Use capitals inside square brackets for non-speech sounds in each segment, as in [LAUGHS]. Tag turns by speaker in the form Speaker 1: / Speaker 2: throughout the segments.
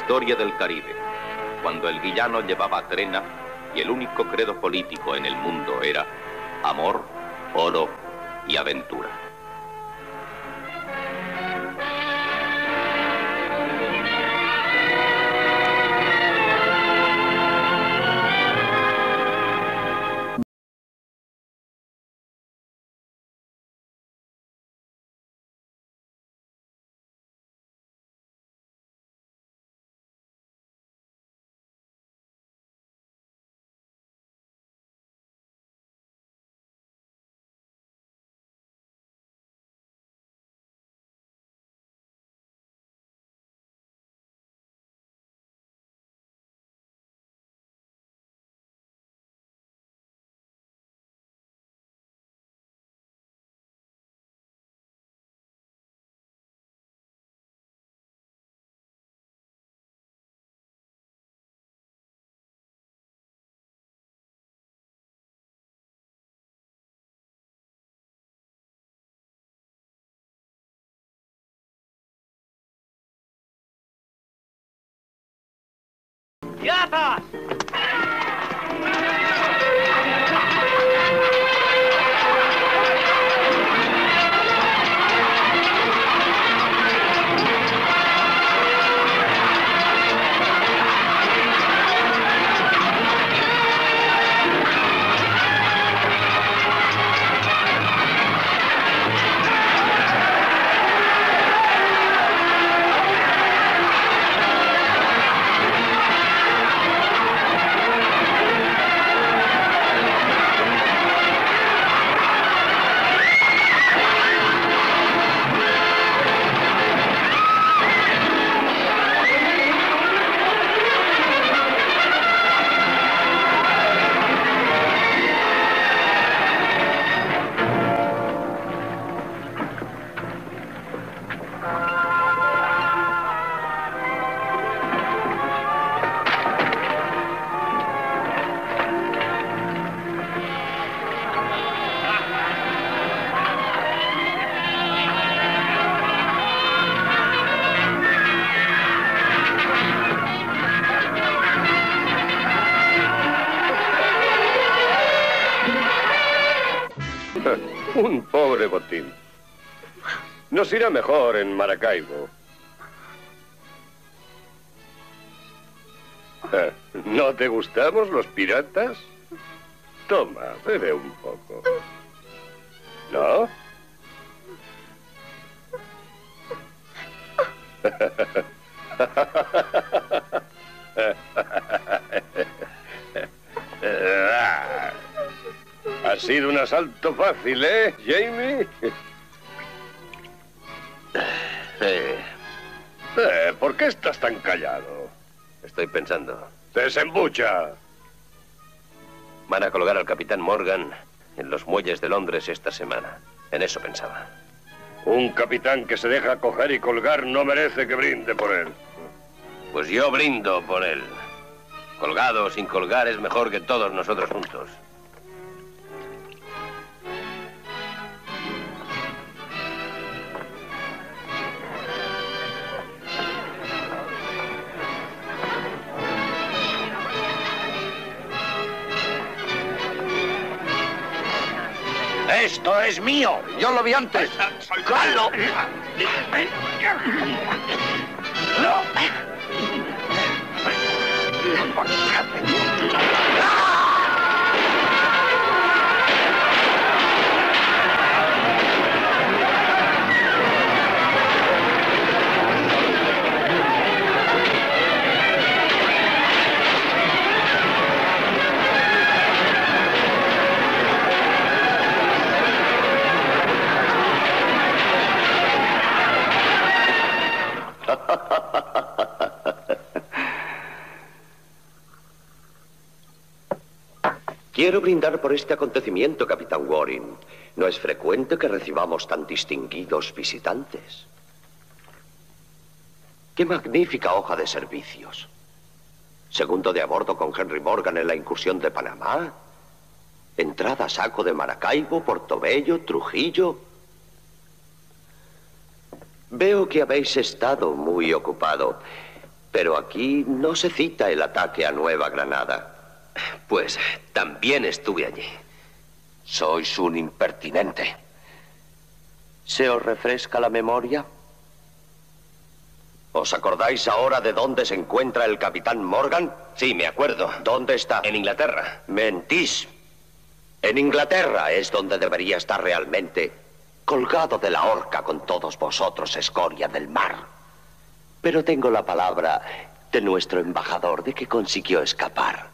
Speaker 1: historia del Caribe, cuando el villano llevaba trena y el único credo político en el mundo era amor, oro y aventura.
Speaker 2: Gatas! Nos mejor en Maracaibo. Eh, ¿No te gustamos los piratas? Toma, bebe un poco. ¿No? [LAUGHS] Ha sido un asalto fácil, ¿eh, Jamie? Eh, ¿Por qué estás tan callado?
Speaker 3: Estoy pensando.
Speaker 2: ¡Desembucha!
Speaker 3: Van a colgar al capitán Morgan en los muelles de Londres esta semana. En eso pensaba.
Speaker 2: Un capitán que se deja coger y colgar no merece que brinde por él.
Speaker 3: Pues yo brindo por él. Colgado o sin colgar es mejor que todos nosotros juntos.
Speaker 4: Esto es mío. Yo lo vi antes.
Speaker 5: ¡Soltadlo!
Speaker 4: No.
Speaker 5: Quiero brindar por este acontecimiento, Capitán Warren. No es frecuente que recibamos tan distinguidos visitantes. Qué magnífica hoja de servicios. Segundo de a bordo con Henry Morgan en la incursión de Panamá. Entrada a saco de Maracaibo, Portobello, Trujillo. Veo que habéis estado muy ocupado, pero aquí no se cita el ataque a Nueva Granada.
Speaker 3: Pues también estuve allí.
Speaker 5: Sois un impertinente. ¿Se os refresca la memoria? ¿Os acordáis ahora de dónde se encuentra el capitán Morgan?
Speaker 3: Sí, me acuerdo.
Speaker 5: ¿Dónde está?
Speaker 3: En Inglaterra.
Speaker 5: Mentís. En Inglaterra es donde debería estar realmente, colgado de la horca con todos vosotros, escoria del mar. Pero tengo la palabra de nuestro embajador de que consiguió escapar.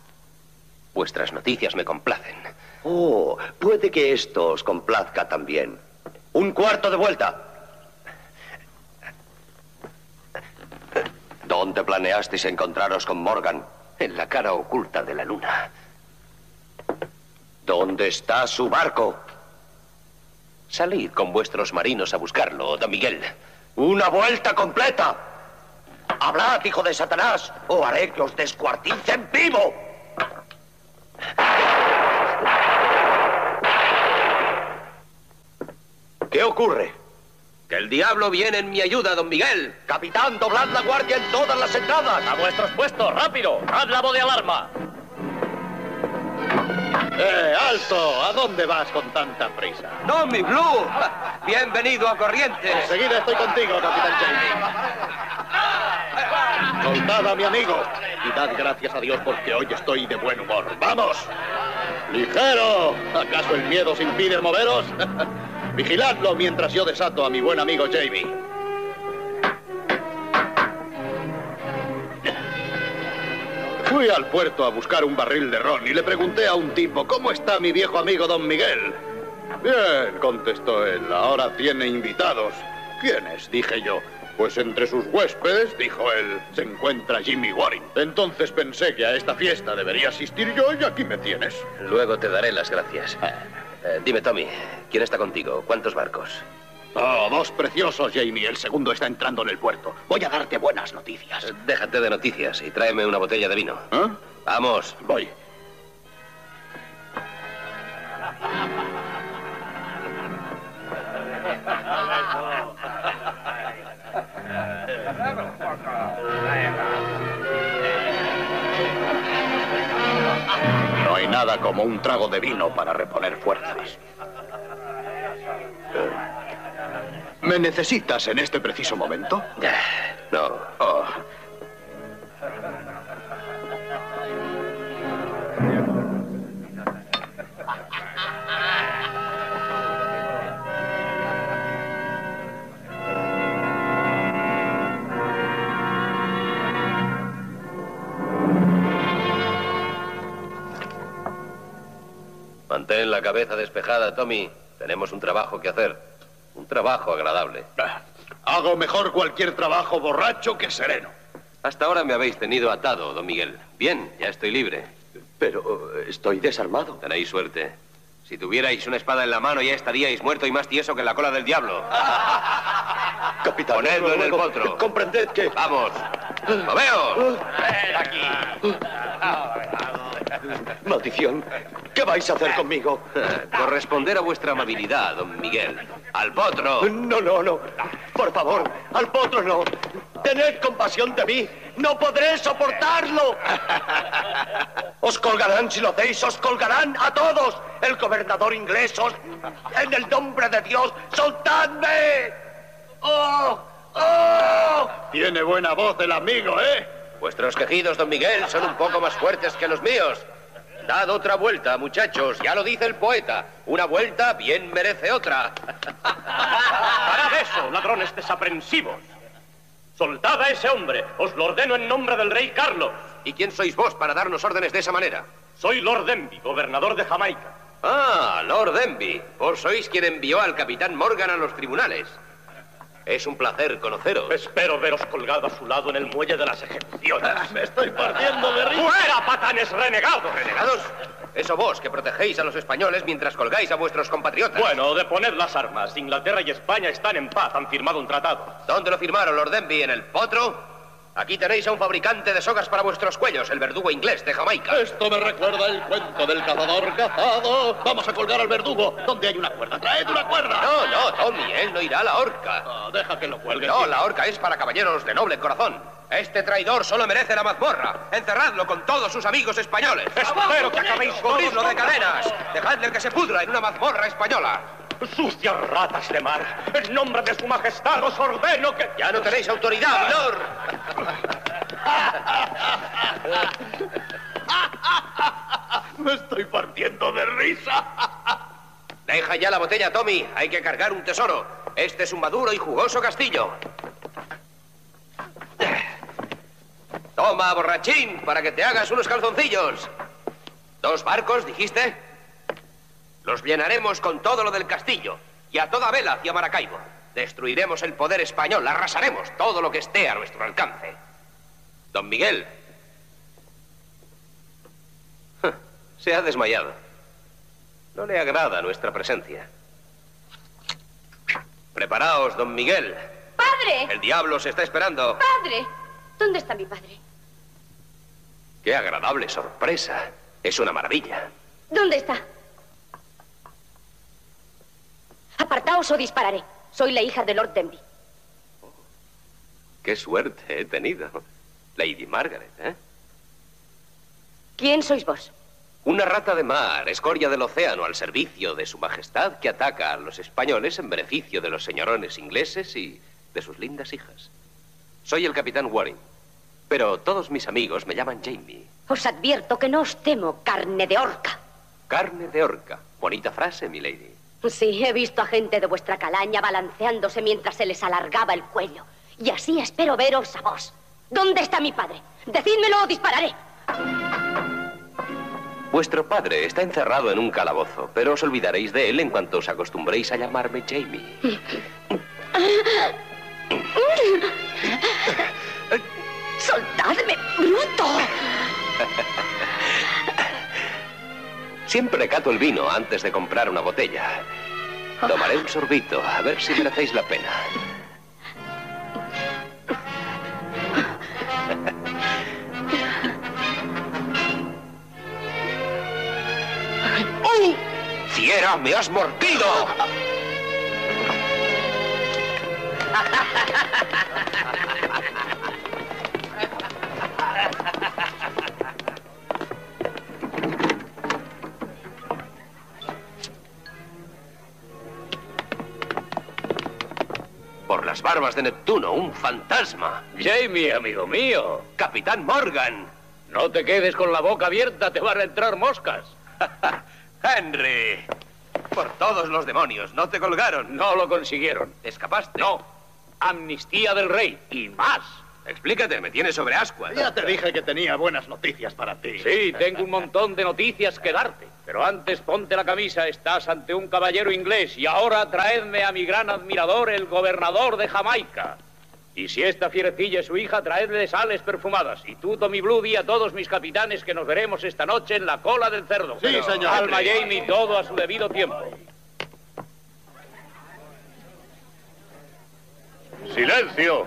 Speaker 3: Vuestras noticias me complacen.
Speaker 5: Oh, puede que esto os complazca también. Un cuarto de vuelta. ¿Dónde planeasteis encontraros con Morgan?
Speaker 3: En la cara oculta de la luna.
Speaker 5: ¿Dónde está su barco?
Speaker 3: Salid con vuestros marinos a buscarlo, don Miguel.
Speaker 5: ¡Una vuelta completa! ¡Hablad, hijo de Satanás, o haré que os descuarticen vivo! ¿Qué ocurre?
Speaker 3: Que el diablo viene en mi ayuda, don Miguel.
Speaker 5: Capitán, doblad la guardia en todas las entradas.
Speaker 6: ¡A vuestros puestos, rápido! ¡Haz la voz de alarma!
Speaker 7: ¡Eh, alto! ¿A dónde vas con tanta prisa?
Speaker 3: ¡Tommy Blue! Bienvenido a Corrientes.
Speaker 7: Enseguida estoy contigo, Capitán James. Soltad a mi amigo y dad gracias a Dios porque hoy estoy de buen humor. ¡Vamos! ¡Ligero! ¿Acaso el miedo os impide moveros? [LAUGHS] Vigiladlo mientras yo desato a mi buen amigo Jamie. Fui al puerto a buscar un barril de ron y le pregunté a un tipo, ¿cómo está mi viejo amigo don Miguel? Bien, contestó él, ahora tiene invitados. ¿Quiénes? Dije yo. Pues entre sus huéspedes, dijo él, se encuentra Jimmy Warren. Entonces pensé que a esta fiesta debería asistir yo y aquí me tienes.
Speaker 3: Luego te daré las gracias. Eh, dime, Tommy, ¿quién está contigo? ¿Cuántos barcos?
Speaker 7: Oh, dos preciosos, Jamie. El segundo está entrando en el puerto. Voy a darte buenas noticias.
Speaker 3: Eh, Déjate de noticias y tráeme una botella de vino.
Speaker 7: ¿Eh?
Speaker 3: Vamos.
Speaker 7: Voy. No hay nada como un trago de vino para reponer fuerzas. ¿Me necesitas en este preciso momento?
Speaker 3: No.
Speaker 7: Oh.
Speaker 3: Mantén la cabeza despejada, Tommy. Tenemos un trabajo que hacer. Un trabajo agradable.
Speaker 7: Ah, Hago mejor cualquier trabajo borracho que sereno.
Speaker 3: Hasta ahora me habéis tenido atado, don Miguel. Bien, ya estoy libre.
Speaker 5: Pero eh, estoy desarmado.
Speaker 3: Tenéis suerte. Si tuvierais una espada en la mano ya estaríais muerto y más tieso que en la cola del diablo. [LAUGHS]
Speaker 5: Capitán,
Speaker 3: Ponedlo en el potro.
Speaker 5: Comprended que...
Speaker 3: ¡Vamos! ¡Moveos!
Speaker 5: Maldición. ¿Qué vais a hacer conmigo? [LAUGHS]
Speaker 3: Corresponder a vuestra amabilidad, don Miguel. ¡Al potro!
Speaker 5: No, no, no. Por favor, al potro no. Tened compasión de mí. No podré soportarlo. [LAUGHS] Os colgarán si lo hacéis, os colgarán a todos. El gobernador inglés os... En el nombre de Dios, soltadme. ¡Oh! ¡Oh!
Speaker 7: Tiene buena voz el amigo, ¿eh?
Speaker 3: Vuestros quejidos, don Miguel, son un poco más fuertes que los míos. Dad otra vuelta, muchachos. Ya lo dice el poeta. Una vuelta bien merece otra. [LAUGHS]
Speaker 6: ¡Parad eso, ladrones desaprensivos! ¡Soltad a ese hombre! Os lo ordeno en nombre del rey Carlos.
Speaker 3: ¿Y quién sois vos para darnos órdenes de esa manera?
Speaker 6: Soy Lord Denby, gobernador de Jamaica.
Speaker 3: Ah, Lord Denby. Vos sois quien envió al capitán Morgan a los tribunales. Es un placer conoceros.
Speaker 6: Espero veros colgado a su lado en el muelle de las ejecuciones.
Speaker 7: Me estoy partiendo de risa.
Speaker 6: ¡Fuera, patanes renegados!
Speaker 3: ¿Renegados? Eso vos, que protegéis a los españoles mientras colgáis a vuestros compatriotas.
Speaker 6: Bueno, deponed las armas. Inglaterra y España están en paz. Han firmado un tratado.
Speaker 3: ¿Dónde lo firmaron, Lord Denby? ¿En el potro? Aquí tenéis a un fabricante de sogas para vuestros cuellos, el verdugo inglés de Jamaica.
Speaker 7: Esto me recuerda el cuento del cazador cazado. Vamos a colgar al verdugo. ¿Dónde hay una cuerda? ¡Traed una cuerda!
Speaker 3: No, no, Tommy, él no irá a la horca.
Speaker 7: Ah, deja que lo cuelgue.
Speaker 3: No, la horca es para caballeros de noble corazón. Este traidor solo merece la mazmorra. Encerradlo con todos sus amigos españoles.
Speaker 6: Espero que acabéis
Speaker 3: Cubridlo de cadenas. Dejadle que se pudra en una mazmorra española.
Speaker 6: ¡Sucias ratas de mar! En nombre de su majestad os ordeno que...
Speaker 3: Ya no tenéis autoridad, milord.
Speaker 7: Me estoy partiendo de risa.
Speaker 3: Deja ya la botella, Tommy. Hay que cargar un tesoro. Este es un maduro y jugoso castillo. Toma, borrachín, para que te hagas unos calzoncillos. ¿Dos barcos, dijiste? Los llenaremos con todo lo del castillo y a toda vela hacia Maracaibo. Destruiremos el poder español, arrasaremos todo lo que esté a nuestro alcance. Don Miguel. Se ha desmayado. No le agrada nuestra presencia. Preparaos, don Miguel.
Speaker 8: ¡Padre!
Speaker 3: El diablo se está esperando.
Speaker 8: ¡Padre! ¿Dónde está mi padre?
Speaker 3: Qué agradable sorpresa. Es una maravilla.
Speaker 8: ¿Dónde está? Apartaos o dispararé. Soy la hija de Lord Denby.
Speaker 3: Qué suerte he tenido. Lady Margaret, ¿eh?
Speaker 8: ¿Quién sois vos?
Speaker 3: Una rata de mar, escoria del océano al servicio de su majestad que ataca a los españoles en beneficio de los señorones ingleses y de sus lindas hijas. Soy el capitán Warren, pero todos mis amigos me llaman Jamie.
Speaker 8: Os advierto que no os temo, carne de orca.
Speaker 3: Carne de orca. Bonita frase, mi lady.
Speaker 8: Sí, he visto a gente de vuestra calaña balanceándose mientras se les alargaba el cuello. Y así espero veros a vos. ¿Dónde está mi padre? Decídmelo o dispararé.
Speaker 3: Vuestro padre está encerrado en un calabozo, pero os olvidaréis de él en cuanto os acostumbréis a llamarme Jamie. [LAUGHS]
Speaker 8: ¡Soltadme, bruto! [LAUGHS]
Speaker 3: Siempre cato el vino antes de comprar una botella. Tomaré un sorbito, a ver si merecéis la pena. ¡Oh! ¡Fiera, me has mordido! [LAUGHS] barbas de Neptuno, un fantasma.
Speaker 4: Jamie, amigo mío.
Speaker 3: Capitán Morgan.
Speaker 4: No te quedes con la boca abierta, te van a entrar moscas. [LAUGHS]
Speaker 3: Henry. Por todos los demonios, no te colgaron.
Speaker 4: No lo consiguieron.
Speaker 3: ¿Escapaste?
Speaker 4: No. Amnistía del rey. Y más.
Speaker 3: Explícate, me tienes sobre ascuas.
Speaker 7: Ya te dije que tenía buenas noticias para ti.
Speaker 4: Sí, tengo un montón de noticias que darte. Pero antes ponte la camisa, estás ante un caballero inglés. Y ahora traedme a mi gran admirador, el gobernador de Jamaica. Y si esta fierecilla es su hija, traedle sales perfumadas. Y tú, Tommy Bloody, a todos mis capitanes que nos veremos esta noche en la cola del cerdo.
Speaker 7: Sí, señor.
Speaker 4: Alma Jamie, todo a su debido tiempo.
Speaker 2: ¡Silencio!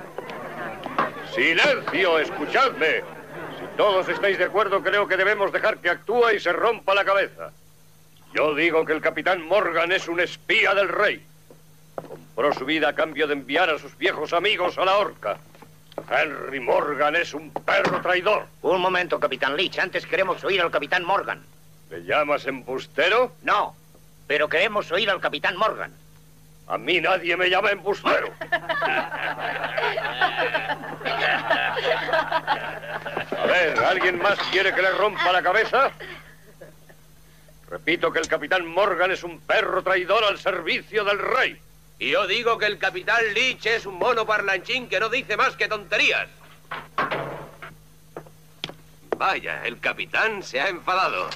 Speaker 2: ¡Silencio! ¡Escuchadme! Si todos estáis de acuerdo, creo que debemos dejar que actúe y se rompa la cabeza. Yo digo que el capitán Morgan es un espía del rey. Compró su vida a cambio de enviar a sus viejos amigos a la horca. Henry Morgan es un perro traidor.
Speaker 9: Un momento, Capitán Leach. Antes queremos oír al Capitán Morgan.
Speaker 2: ¿Me llamas embustero?
Speaker 9: No, pero queremos oír al Capitán Morgan.
Speaker 2: A mí nadie me llama embustero. A ver, ¿alguien más quiere que le rompa la cabeza? Repito que el capitán Morgan es un perro traidor al servicio del rey.
Speaker 3: Y yo digo que el capitán Leach es un mono parlanchín que no dice más que tonterías. Vaya, el capitán se ha enfadado.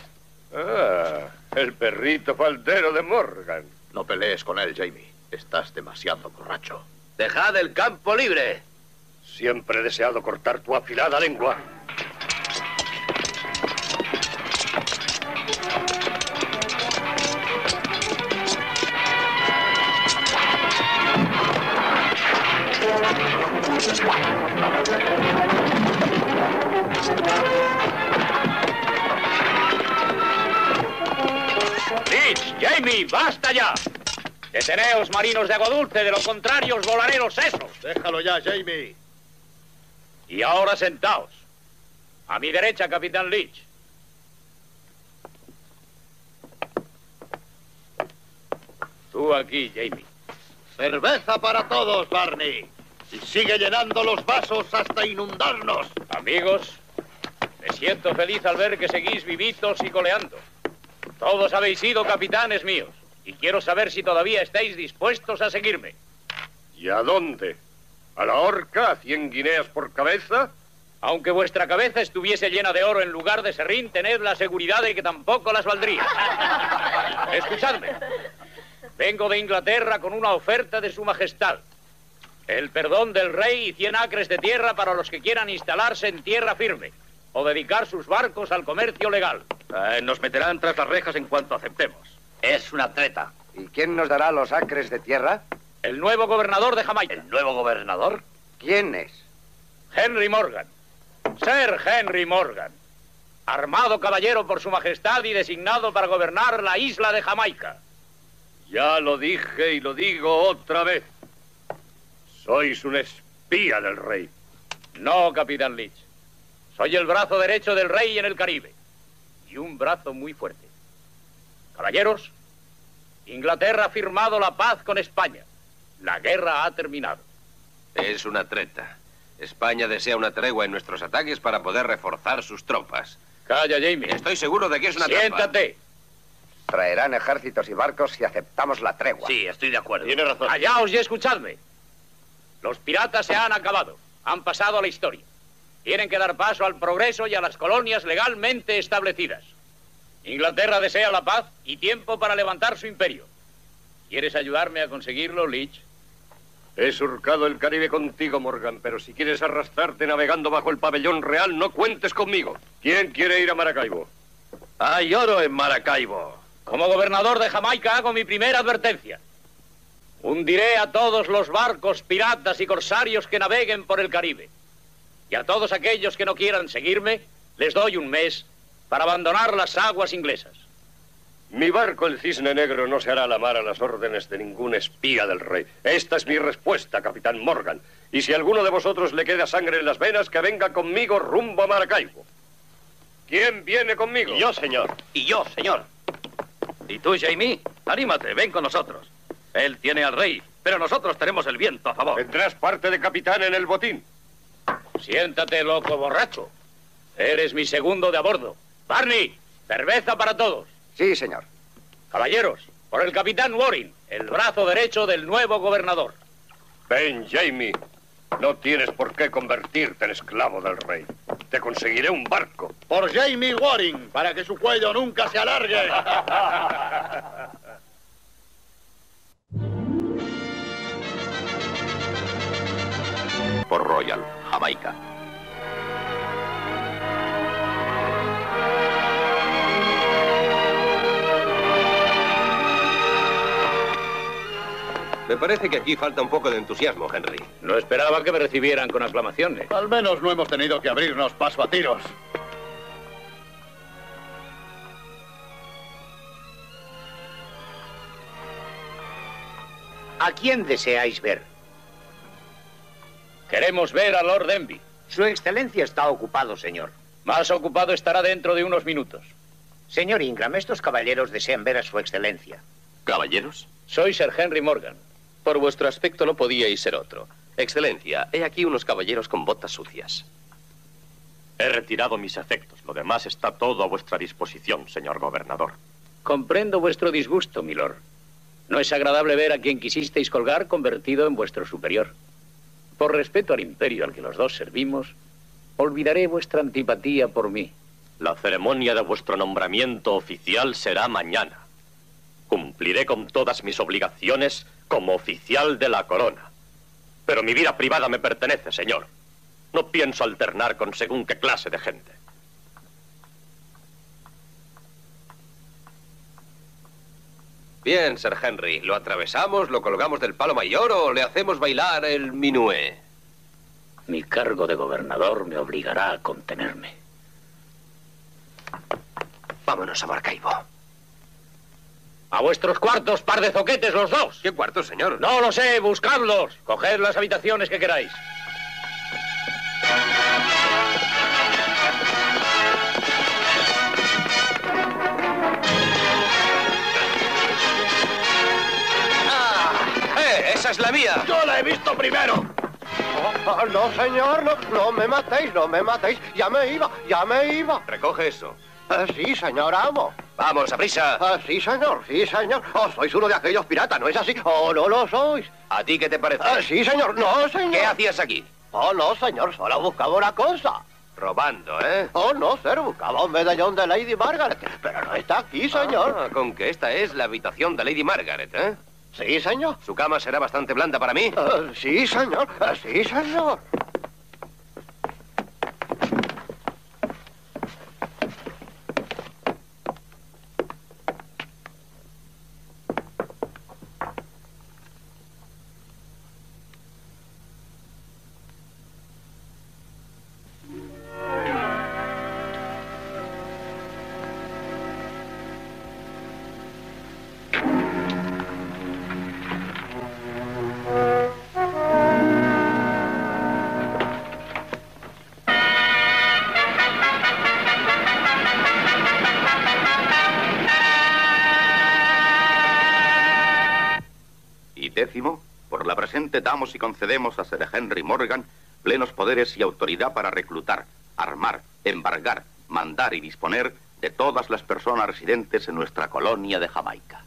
Speaker 2: Ah, el perrito faldero de Morgan.
Speaker 7: No pelees con él, Jamie. Estás demasiado borracho.
Speaker 3: Dejad el campo libre.
Speaker 2: Siempre he deseado cortar tu afilada lengua.
Speaker 4: Jamie, basta ya. Deteneos, marinos de agua dulce, de lo contrario os volaré los sesos.
Speaker 7: Déjalo ya, Jamie.
Speaker 4: Y ahora sentaos. A mi derecha, capitán Leach. Tú aquí, Jamie.
Speaker 7: Cerveza para todos, Barney. Y sigue llenando los vasos hasta inundarnos.
Speaker 4: Amigos, me siento feliz al ver que seguís vivitos y coleando. Todos habéis sido capitanes míos. Y quiero saber si todavía estáis dispuestos a seguirme.
Speaker 2: ¿Y a dónde? ¿A la horca? ¿A cien guineas por cabeza?
Speaker 4: Aunque vuestra cabeza estuviese llena de oro en lugar de serrín, tened la seguridad de que tampoco las valdría. [LAUGHS] Escuchadme. Vengo de Inglaterra con una oferta de su majestad. El perdón del rey y cien acres de tierra para los que quieran instalarse en tierra firme o dedicar sus barcos al comercio legal.
Speaker 6: Eh, nos meterán tras las rejas en cuanto aceptemos.
Speaker 9: Es una treta.
Speaker 10: ¿Y quién nos dará los acres de tierra?
Speaker 4: El nuevo gobernador de Jamaica.
Speaker 9: ¿El nuevo gobernador?
Speaker 10: ¿Quién es?
Speaker 4: Henry Morgan. Sir Henry Morgan. Armado caballero por su majestad y designado para gobernar la isla de Jamaica.
Speaker 2: Ya lo dije y lo digo otra vez. Sois un espía del rey.
Speaker 4: No, capitán Leach. Soy el brazo derecho del rey en el Caribe. Y un brazo muy fuerte. Caballeros, Inglaterra ha firmado la paz con España. La guerra ha terminado.
Speaker 3: Es una treta. España desea una tregua en nuestros ataques para poder reforzar sus tropas.
Speaker 4: Calla, Jamie.
Speaker 3: Estoy seguro de que es una trampa.
Speaker 4: Siéntate.
Speaker 10: Traerán ejércitos y barcos si aceptamos la tregua.
Speaker 9: Sí, estoy de acuerdo.
Speaker 2: Tiene razón.
Speaker 4: Callaos y escuchadme. Los piratas se han acabado. Han pasado a la historia. Tienen que dar paso al progreso y a las colonias legalmente establecidas. Inglaterra desea la paz y tiempo para levantar su imperio. ¿Quieres ayudarme a conseguirlo, Leach?
Speaker 2: He surcado el Caribe contigo, Morgan, pero si quieres arrastrarte navegando bajo el pabellón real, no cuentes conmigo. ¿Quién quiere ir a Maracaibo?
Speaker 6: Hay oro en Maracaibo.
Speaker 4: Como gobernador de Jamaica hago mi primera advertencia. Hundiré a todos los barcos piratas y corsarios que naveguen por el Caribe. Y a todos aquellos que no quieran seguirme, les doy un mes para abandonar las aguas inglesas.
Speaker 2: Mi barco, el Cisne Negro, no se hará la mar a las órdenes de ningún espía del rey. Esta es mi respuesta, capitán Morgan. Y si a alguno de vosotros le queda sangre en las venas, que venga conmigo rumbo a Maracaibo. ¿Quién viene conmigo?
Speaker 6: Yo, señor.
Speaker 9: Y yo, señor.
Speaker 6: Y tú, Jamie, anímate, ven con nosotros. Él tiene al rey, pero nosotros tenemos el viento a favor.
Speaker 2: Tendrás parte de capitán en el botín.
Speaker 4: Siéntate, loco borracho. Eres mi segundo de a bordo. Barney, cerveza para todos.
Speaker 10: Sí, señor.
Speaker 4: Caballeros, por el capitán Warren, el brazo derecho del nuevo gobernador.
Speaker 2: Ven, Jamie. No tienes por qué convertirte en esclavo del rey. Te conseguiré un barco.
Speaker 7: Por Jamie Waring, para que su cuello nunca se alargue.
Speaker 1: Por Royal, Jamaica.
Speaker 3: Me parece que aquí falta un poco de entusiasmo, Henry.
Speaker 4: No esperaba que me recibieran con aclamaciones.
Speaker 7: Al menos no hemos tenido que abrirnos paso a tiros.
Speaker 9: ¿A quién deseáis ver?
Speaker 4: Queremos ver a Lord Denby.
Speaker 9: Su excelencia está ocupado, señor.
Speaker 4: Más ocupado estará dentro de unos minutos.
Speaker 9: Señor Ingram, estos caballeros desean ver a su excelencia.
Speaker 1: ¿Caballeros?
Speaker 4: Soy Sir Henry Morgan.
Speaker 1: Por vuestro aspecto no podíais ser otro. Excelencia, he aquí unos caballeros con botas sucias.
Speaker 6: He retirado mis efectos. Lo demás está todo a vuestra disposición, señor gobernador.
Speaker 4: Comprendo vuestro disgusto, milord. No es agradable ver a quien quisisteis colgar convertido en vuestro superior. Por respeto al imperio al que los dos servimos, olvidaré vuestra antipatía por mí.
Speaker 6: La ceremonia de vuestro nombramiento oficial será mañana. Cumpliré con todas mis obligaciones como oficial de la corona. Pero mi vida privada me pertenece, señor. No pienso alternar con según qué clase de gente.
Speaker 3: Bien, Sir Henry, ¿lo atravesamos, lo colgamos del palo mayor o le hacemos bailar el minué?
Speaker 4: Mi cargo de gobernador me obligará a contenerme.
Speaker 3: Vámonos a Maracaibo.
Speaker 4: A vuestros cuartos, par de zoquetes los dos.
Speaker 3: ¿Qué cuartos, señor?
Speaker 4: No lo sé, buscadlos. Coged las habitaciones que queráis.
Speaker 3: ¡Eh! ¡Esa es la mía!
Speaker 5: ¡Yo la he visto primero!
Speaker 11: Ah, no, señor, no, no me matéis, no me matéis. Ya me iba, ya me iba.
Speaker 3: Recoge eso.
Speaker 11: Ah, sí, señor amo.
Speaker 3: Vamos, a prisa.
Speaker 11: Ah, sí, señor, sí, señor. Oh, sois uno de aquellos piratas, ¿no es así? Oh, no lo sois.
Speaker 3: ¿A ti qué te parece?
Speaker 11: Ah, sí, señor, no, señor.
Speaker 3: ¿Qué hacías aquí?
Speaker 11: Oh, no, señor, solo buscaba una cosa.
Speaker 3: Robando, ¿eh?
Speaker 11: Oh, no, sir, buscaba un medallón de Lady Margaret. Pero no está aquí, señor.
Speaker 3: Ah, con que esta es la habitación de Lady Margaret, ¿eh?
Speaker 11: Sí, señor.
Speaker 3: ¿Su cama será bastante blanda para mí?
Speaker 11: Ah, sí, señor, Ah, sí, señor.
Speaker 1: Concedemos a Sir Henry Morgan plenos poderes y autoridad para reclutar, armar, embargar, mandar y disponer de todas las personas residentes en nuestra colonia de Jamaica.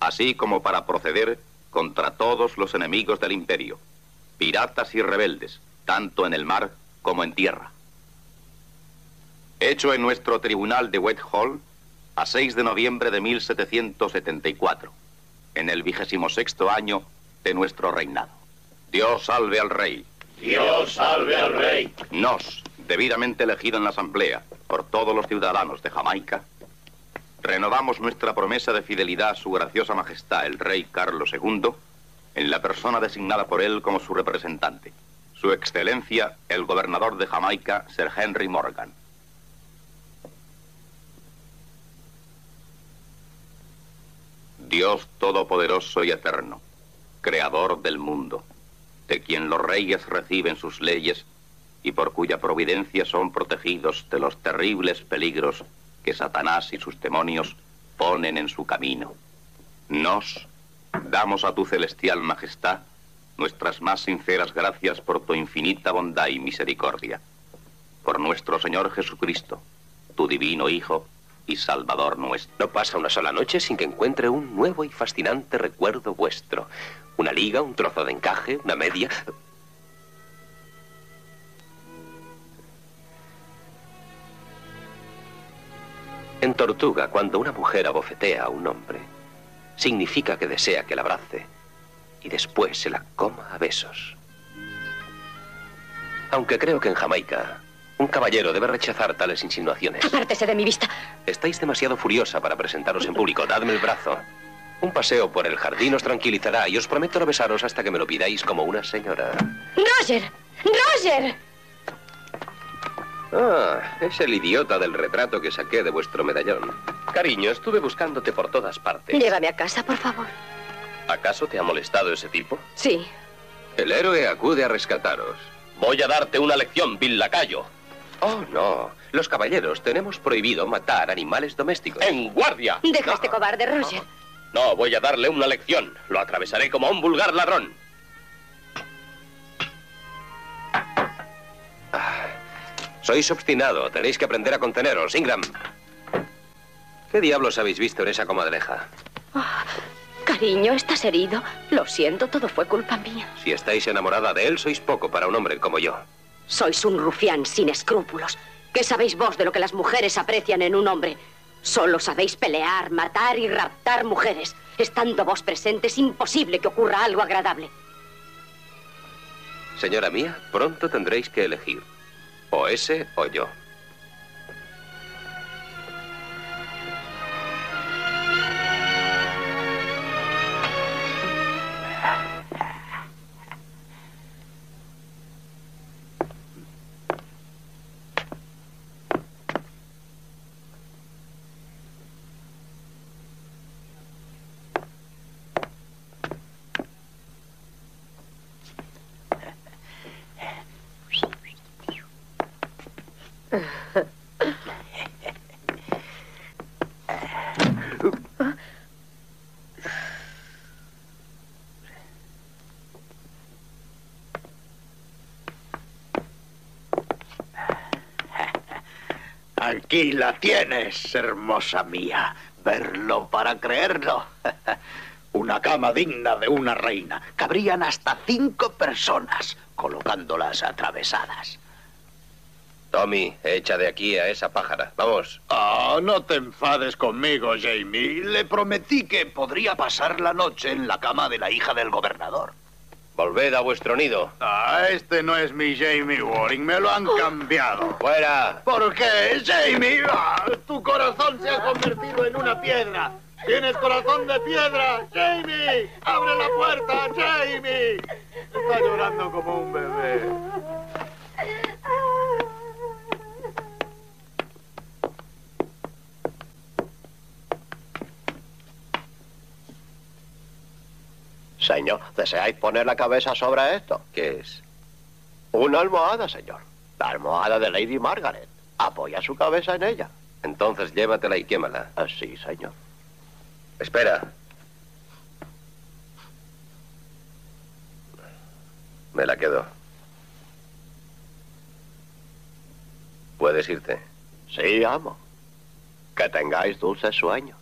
Speaker 1: Así como para proceder contra todos los enemigos del imperio, piratas y rebeldes, tanto en el mar como en tierra. Hecho en nuestro tribunal de Whitehall a 6 de noviembre de 1774 en el vigésimo sexto año de nuestro reinado. Dios salve al rey.
Speaker 6: Dios salve al rey.
Speaker 1: Nos, debidamente elegido en la Asamblea por todos los ciudadanos de Jamaica, renovamos nuestra promesa de fidelidad a su graciosa majestad, el rey Carlos II, en la persona designada por él como su representante, su excelencia, el gobernador de Jamaica, Sir Henry Morgan. Dios Todopoderoso y Eterno, Creador del mundo, de quien los reyes reciben sus leyes y por cuya providencia son protegidos de los terribles peligros que Satanás y sus demonios ponen en su camino. Nos damos a tu celestial majestad nuestras más sinceras gracias por tu infinita bondad y misericordia, por nuestro Señor Jesucristo, tu divino Hijo y Salvador nuestro.
Speaker 3: No pasa una sola noche sin que encuentre un nuevo y fascinante recuerdo vuestro. Una liga, un trozo de encaje, una media. En Tortuga, cuando una mujer abofetea a un hombre, significa que desea que la abrace y después se la coma a besos. Aunque creo que en Jamaica un caballero debe rechazar tales insinuaciones.
Speaker 8: Apártese de mi vista.
Speaker 3: Estáis demasiado furiosa para presentaros en público. Dadme el brazo. Un paseo por el jardín os tranquilizará y os prometo no besaros hasta que me lo pidáis como una señora.
Speaker 8: ¡Roger! ¡Roger!
Speaker 3: Ah, es el idiota del retrato que saqué de vuestro medallón. Cariño, estuve buscándote por todas partes.
Speaker 8: Llévame a casa, por favor.
Speaker 6: ¿Acaso te ha molestado ese tipo?
Speaker 8: Sí.
Speaker 3: El héroe acude a rescataros.
Speaker 6: Voy a darte una lección, Bill Lacayo.
Speaker 3: Oh, no. Los caballeros tenemos prohibido matar animales domésticos.
Speaker 6: ¡En guardia!
Speaker 8: Deja este cobarde, Roger.
Speaker 6: No, voy a darle una lección. Lo atravesaré como a un vulgar ladrón.
Speaker 3: Sois obstinado. Tenéis que aprender a conteneros. Ingram. ¿Qué diablos habéis visto en esa comadreja?
Speaker 8: Cariño, ¿estás herido? Lo siento, todo fue culpa mía.
Speaker 3: Si estáis enamorada de él, sois poco para un hombre como yo.
Speaker 8: Sois un rufián sin escrúpulos. ¿Qué sabéis vos de lo que las mujeres aprecian en un hombre? Solo sabéis pelear, matar y raptar mujeres. Estando vos presente es imposible que ocurra algo agradable.
Speaker 3: Señora mía, pronto tendréis que elegir. O ese o yo.
Speaker 7: Aquí la tienes, hermosa mía. Verlo para creerlo. [LAUGHS] Una cama digna de una reina. Cabrían hasta cinco personas, colocándolas atravesadas.
Speaker 3: Tommy, echa de aquí a esa pájara. Vamos.
Speaker 7: Oh, no te enfades conmigo, Jamie. Le prometí que podría pasar la noche en la cama de la hija del gobernador.
Speaker 3: Volved a vuestro nido.
Speaker 7: Ah, este no es mi Jamie Waring. Me lo han cambiado.
Speaker 3: ¡Fuera!
Speaker 7: ¿Por qué, Jamie? Ah, tu corazón se ha convertido en una piedra. Tienes corazón de piedra. Jamie, abre la puerta, Jamie. Está llorando como un bebé.
Speaker 11: Señor, ¿deseáis poner la cabeza sobre esto?
Speaker 3: ¿Qué es?
Speaker 11: Una almohada, señor. La almohada de Lady Margaret. Apoya su cabeza en ella.
Speaker 3: Entonces llévatela y quémala.
Speaker 11: Así, señor.
Speaker 3: Espera. Me la quedo. Puedes irte.
Speaker 11: Sí, amo. Que tengáis dulces sueños.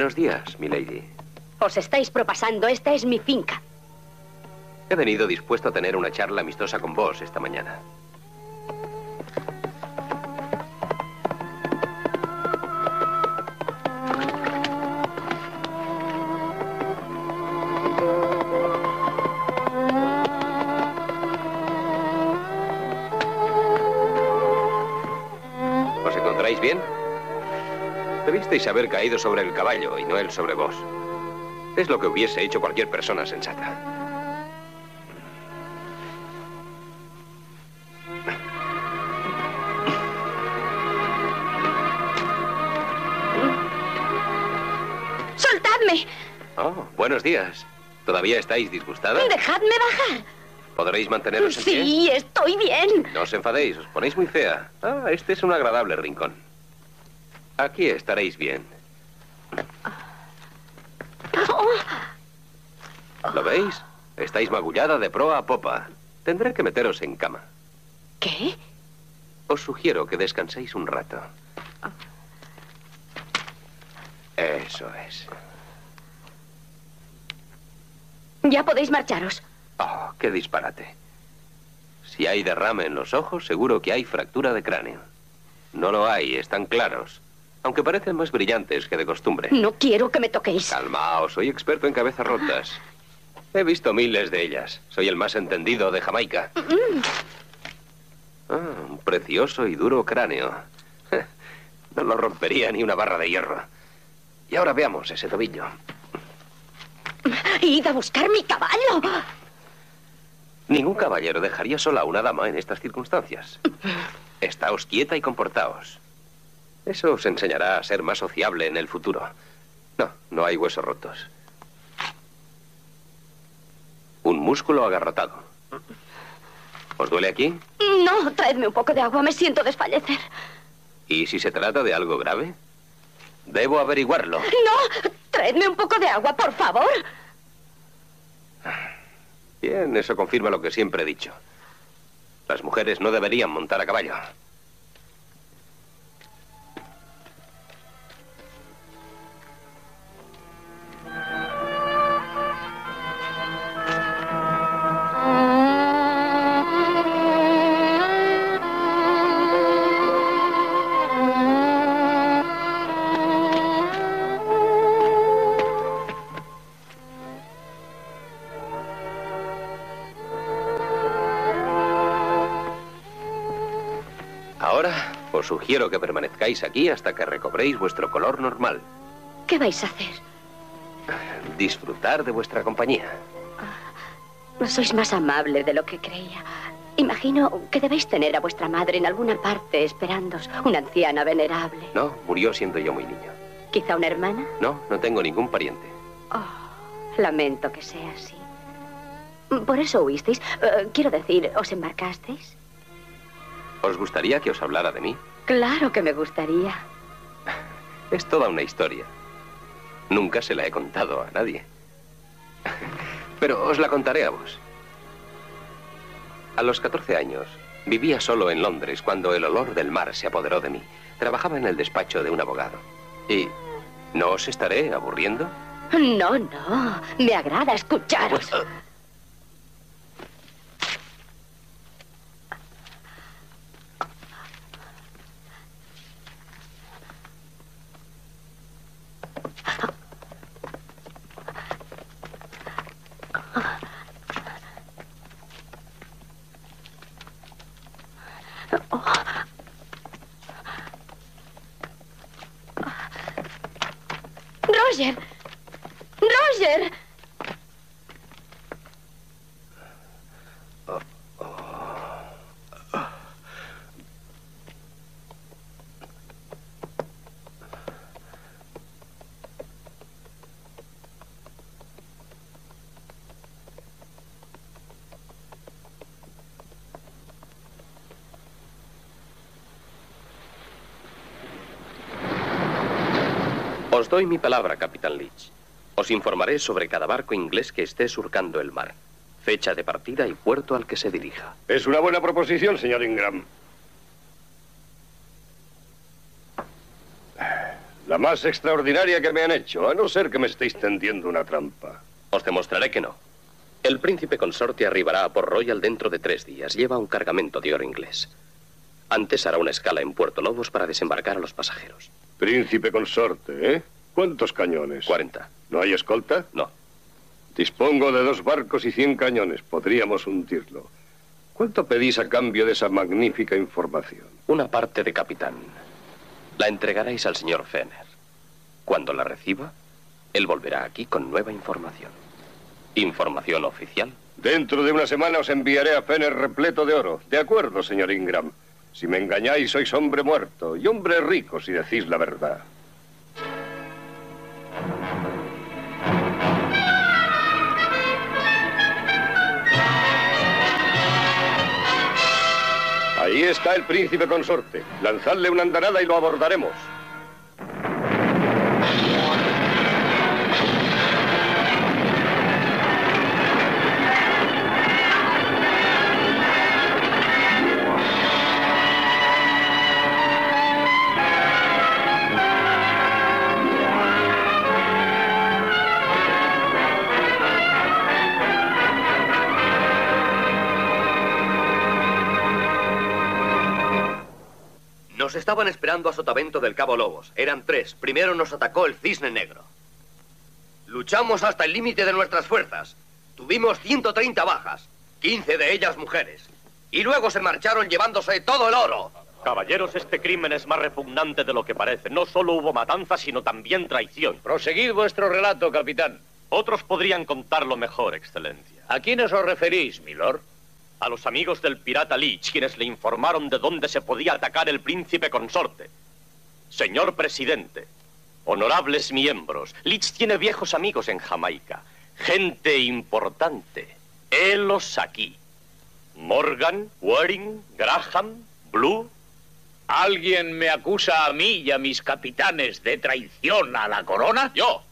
Speaker 3: Buenos días, milady.
Speaker 8: Os estáis propasando, esta es mi finca.
Speaker 3: He venido dispuesto a tener una charla amistosa con vos esta mañana. Debisteis haber caído sobre el caballo y no él sobre vos. Es lo que hubiese hecho cualquier persona sensata.
Speaker 8: ¡Soltadme!
Speaker 3: Oh, buenos días. ¿Todavía estáis disgustada?
Speaker 8: ¡Dejadme bajar!
Speaker 3: ¿Podréis manteneros en pie?
Speaker 8: Sí, estoy bien.
Speaker 3: No os enfadéis, os ponéis muy fea. Ah, este es un agradable rincón. Aquí estaréis bien. ¿Lo veis? Estáis magullada de proa a popa. Tendré que meteros en cama.
Speaker 8: ¿Qué?
Speaker 3: Os sugiero que descanséis un rato. Eso es.
Speaker 8: Ya podéis marcharos.
Speaker 3: Oh, qué disparate. Si hay derrame en los ojos, seguro que hay fractura de cráneo. No lo hay, están claros. Aunque parecen más brillantes que de costumbre.
Speaker 8: No quiero que me toquéis.
Speaker 3: Calmaos, soy experto en cabezas rotas. He visto miles de ellas. Soy el más entendido de Jamaica. Ah, un precioso y duro cráneo. [LAUGHS] No lo rompería ni una barra de hierro. Y ahora veamos ese tobillo.
Speaker 8: Id a buscar mi caballo.
Speaker 3: Ningún caballero dejaría sola a una dama en estas circunstancias. Estáos quieta y comportaos. Eso os enseñará a ser más sociable en el futuro. No, no hay huesos rotos. Un músculo agarrotado. ¿Os duele aquí?
Speaker 8: No, traedme un poco de agua, me siento desfallecer.
Speaker 3: ¿Y si se trata de algo grave? Debo averiguarlo.
Speaker 8: No, traedme un poco de agua, por favor.
Speaker 3: Bien, eso confirma lo que siempre he dicho. Las mujeres no deberían montar a caballo. Que permanezcáis aquí hasta que recobréis vuestro color normal.
Speaker 8: ¿Qué vais a hacer?
Speaker 3: Disfrutar de vuestra compañía.
Speaker 8: Sois más amable de lo que creía. Imagino que debéis tener a vuestra madre en alguna parte esperándos, una anciana venerable.
Speaker 3: No, murió siendo yo muy niño.
Speaker 8: ¿Quizá una hermana?
Speaker 3: No, no tengo ningún pariente.
Speaker 8: Lamento que sea así. Por eso huisteis. Eh, quiero decir, ¿os embarcasteis?
Speaker 3: ¿Os gustaría que os hablara de mí?
Speaker 8: Claro que me gustaría.
Speaker 3: Es toda una historia. Nunca se la he contado a nadie. Pero os la contaré a vos. A los 14 años, vivía solo en Londres cuando el olor del mar se apoderó de mí. Trabajaba en el despacho de un abogado. ¿Y no os estaré aburriendo?
Speaker 8: No, no. Me agrada escucharos. Roger. Roger.
Speaker 3: Os doy mi palabra, capitán Leach. Os informaré sobre cada barco inglés que esté surcando el mar, fecha de partida y puerto al que se dirija.
Speaker 2: Es una buena proposición, señor Ingram. La más extraordinaria que me han hecho, a no ser que me estéis tendiendo una trampa.
Speaker 3: Os demostraré que no. El príncipe consorte arribará a Port Royal dentro de tres días. Lleva un cargamento de oro inglés. Antes hará una escala en Puerto Lobos para desembarcar a los pasajeros.
Speaker 2: Príncipe consorte, ¿eh? ¿Cuántos cañones?
Speaker 3: 40.
Speaker 2: ¿No hay escolta?
Speaker 3: No.
Speaker 2: Dispongo de dos barcos y 100 cañones. Podríamos hundirlo. ¿Cuánto pedís a cambio de esa magnífica información?
Speaker 3: Una parte de capitán. La entregaréis al señor Fenner. Cuando la reciba, él volverá aquí con nueva información. Información oficial.
Speaker 2: Dentro de una semana os enviaré a Fenner repleto de oro. De acuerdo, señor Ingram. Si me engañáis, sois hombre muerto y hombre rico si decís la verdad. Ahí está el príncipe consorte. Lanzadle una andanada y lo abordaremos.
Speaker 5: Nos estaban esperando a Sotavento del Cabo Lobos. Eran tres. Primero nos atacó el Cisne Negro. Luchamos hasta el límite de nuestras fuerzas. Tuvimos 130 bajas, 15 de ellas mujeres. Y luego se marcharon llevándose todo el oro.
Speaker 6: Caballeros, este crimen es más repugnante de lo que parece. No solo hubo matanza, sino también traición.
Speaker 4: Proseguid vuestro relato, capitán.
Speaker 6: Otros podrían contarlo mejor, Excelencia.
Speaker 4: ¿A quiénes os referís, milord?
Speaker 6: A los amigos del pirata Leach, quienes le informaron de dónde se podía atacar el príncipe consorte. Señor presidente, honorables miembros, Leach tiene viejos amigos en Jamaica. Gente importante. Helos aquí. Morgan, Waring, Graham, Blue.
Speaker 4: ¿Alguien me acusa a mí y a mis capitanes de traición a la corona?
Speaker 6: Yo.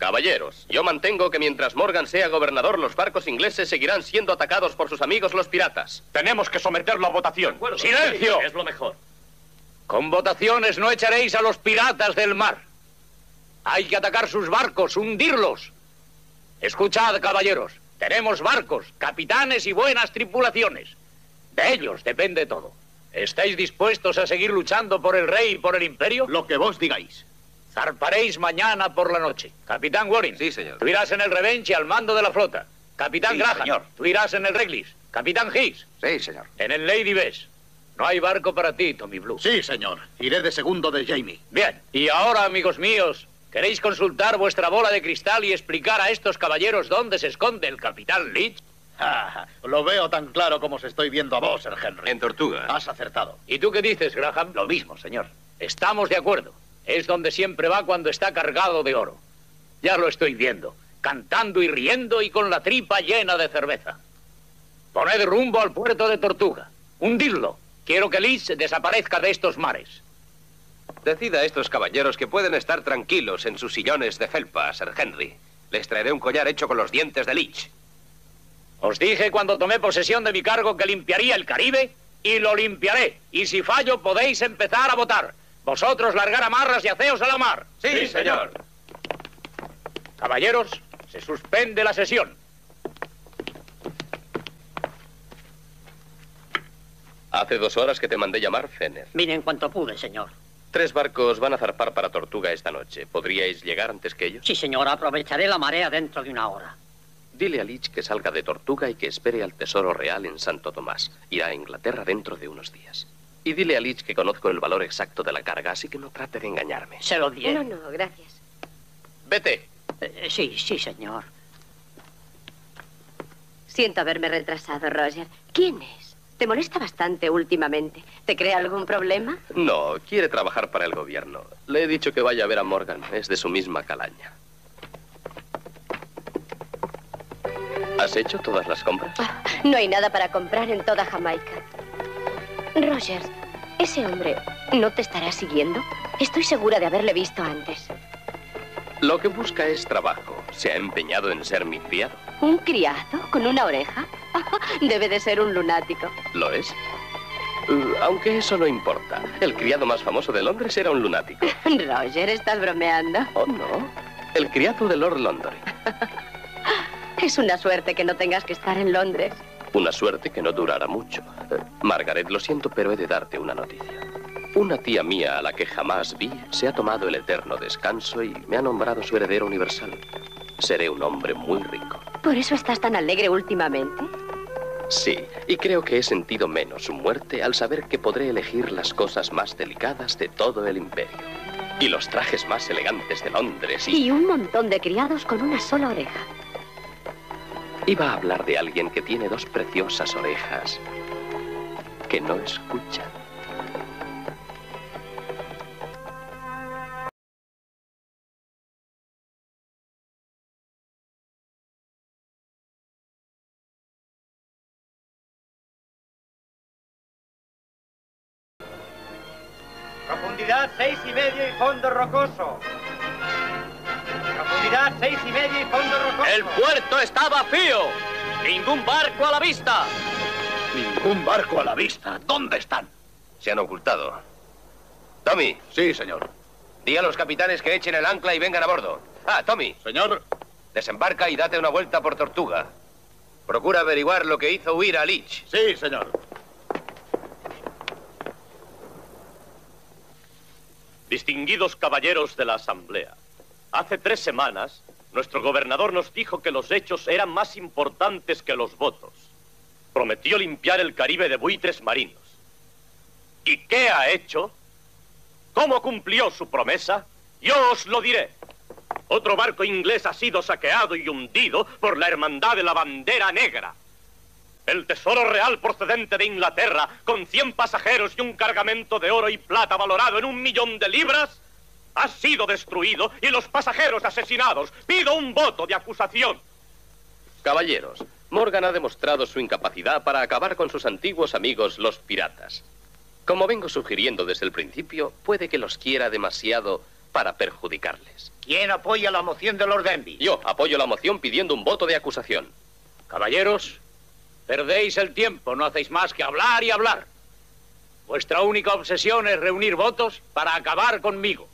Speaker 6: Caballeros, yo mantengo que mientras Morgan sea gobernador, los barcos ingleses seguirán siendo atacados por sus amigos los piratas.
Speaker 4: Tenemos que someterlo a votación. ¡Silencio!
Speaker 6: Es lo mejor.
Speaker 4: Con votaciones no echaréis a los piratas del mar. Hay que atacar sus barcos, hundirlos. Escuchad, caballeros. Tenemos barcos, capitanes y buenas tripulaciones. De ellos depende todo. ¿Estáis dispuestos a seguir luchando por el rey y por el imperio?
Speaker 7: Lo que vos digáis.
Speaker 4: Zarparéis mañana por la noche. Capitán Warren.
Speaker 3: Sí, señor.
Speaker 4: Tú irás en el Revenge al mando de la flota. Capitán
Speaker 3: Sí,
Speaker 4: Graham.
Speaker 3: señor.
Speaker 4: Tú irás en el Reglis. Capitán Higgs.
Speaker 10: Sí, señor.
Speaker 4: En el Lady Bess. No hay barco para ti, Tommy Blue.
Speaker 7: Sí, señor. Iré de segundo de Jamie.
Speaker 4: Bien. Y ahora, amigos míos, ¿queréis consultar vuestra bola de cristal y explicar a estos caballeros dónde se esconde el Capitán Leach?
Speaker 7: Ah, [LAUGHS] lo veo tan claro como os estoy viendo a vos, Sir Henry.
Speaker 3: En Tortuga.
Speaker 7: Has acertado.
Speaker 4: ¿Y tú qué dices, Graham?
Speaker 9: Lo mismo, señor.
Speaker 4: Estamos de acuerdo. Es donde siempre va cuando está cargado de oro. Ya lo estoy viendo, cantando y riendo y con la tripa llena de cerveza. Poned rumbo al puerto de Tortuga. Hundidlo. Quiero que Liz desaparezca de estos mares.
Speaker 3: Decida a estos caballeros que pueden estar tranquilos en sus sillones de felpa, Sir Henry. Les traeré un collar hecho con los dientes de Leech.
Speaker 4: Os dije cuando tomé posesión de mi cargo que limpiaría el Caribe y lo limpiaré. Y si fallo podéis empezar a votar. Vosotros largar amarras y haceos a la mar.
Speaker 3: Sí, señor.
Speaker 4: Caballeros, se suspende la sesión.
Speaker 6: Hace dos horas que te mandé llamar Fener.
Speaker 12: Vine en cuanto pude, señor.
Speaker 6: Tres barcos van a zarpar para Tortuga esta noche. ¿Podríais llegar antes que ellos?
Speaker 12: Sí, señor, aprovecharé la marea dentro de una hora.
Speaker 6: Dile a Leach que salga de Tortuga y que espere al Tesoro Real en Santo Tomás. Irá a Inglaterra dentro de unos días. Y dile a Leach que conozco el valor exacto de la carga, así que no trate de engañarme.
Speaker 12: Se lo diré.
Speaker 8: No, no, gracias.
Speaker 6: Vete.
Speaker 12: Eh, sí, sí, señor.
Speaker 8: Siento haberme retrasado, Roger. ¿Quién es? Te molesta bastante últimamente. ¿Te crea algún problema?
Speaker 6: No, quiere trabajar para el gobierno. Le he dicho que vaya a ver a Morgan. Es de su misma calaña. ¿Has hecho todas las compras?
Speaker 8: Ah, no hay nada para comprar en toda Jamaica. Roger, ese hombre no te estará siguiendo. Estoy segura de haberle visto antes.
Speaker 6: Lo que busca es trabajo. Se ha empeñado en ser mi criado.
Speaker 8: ¿Un criado con una oreja? [LAUGHS] Debe de ser un lunático.
Speaker 6: ¿Lo es? Uh, aunque eso no importa. El criado más famoso de Londres era un lunático. [LAUGHS]
Speaker 8: Roger, ¿estás bromeando?
Speaker 6: ¿Oh, no? El criado de Lord London. [LAUGHS]
Speaker 8: Es una suerte que no tengas que estar en Londres.
Speaker 6: Una suerte que no durará mucho. Eh, Margaret, lo siento, pero he de darte una noticia. Una tía mía a la que jamás vi se ha tomado el eterno descanso y me ha nombrado su heredero universal. Seré un hombre muy rico.
Speaker 8: ¿Por eso estás tan alegre últimamente?
Speaker 6: Sí, y creo que he sentido menos su muerte al saber que podré elegir las cosas más delicadas de todo el imperio. Y los trajes más elegantes de Londres y...
Speaker 8: Y un montón de criados con una sola oreja.
Speaker 6: Iba a hablar de alguien que tiene dos preciosas orejas que no escuchan.
Speaker 13: Profundidad seis y medio y fondo rocoso. Seis y medio y fondo rocoso.
Speaker 4: El puerto está vacío. Ningún barco a la vista.
Speaker 7: Ningún barco a la vista. ¿Dónde están?
Speaker 3: Se han ocultado. Tommy,
Speaker 7: Sí, señor.
Speaker 3: di a los capitanes que echen el ancla y vengan a bordo. Ah, Tommy,
Speaker 7: Señor,
Speaker 3: desembarca y date una vuelta por Tortuga. Procura averiguar lo que hizo huir a Leach.
Speaker 7: sí, señor.
Speaker 6: Distinguidos caballeros de la Asamblea, hace tres semanas nuestro gobernador nos dijo que los hechos eran más importantes que los votos. Prometió limpiar el Caribe de buitres marinos. ¿Y qué ha hecho? ¿Cómo cumplió su promesa? Yo os lo diré. Otro barco inglés ha sido saqueado y hundido por la Hermandad de la Bandera Negra. El tesoro real procedente de Inglaterra, con 100 pasajeros y un cargamento de oro y plata valorado en un millón de libras, ha sido destruido y los pasajeros asesinados. Pido un voto de acusación. Caballeros,
Speaker 14: Morgan ha demostrado su incapacidad para acabar con sus antiguos amigos los piratas. Como vengo sugiriendo desde el principio, puede que los quiera demasiado para perjudicarles.
Speaker 9: ¿Quién apoya la moción de Lord Denby?
Speaker 14: Yo apoyo la moción pidiendo un voto de acusación.
Speaker 4: Caballeros, perdéis el tiempo, no hacéis más que hablar y hablar. Vuestra única obsesión es reunir votos para acabar conmigo.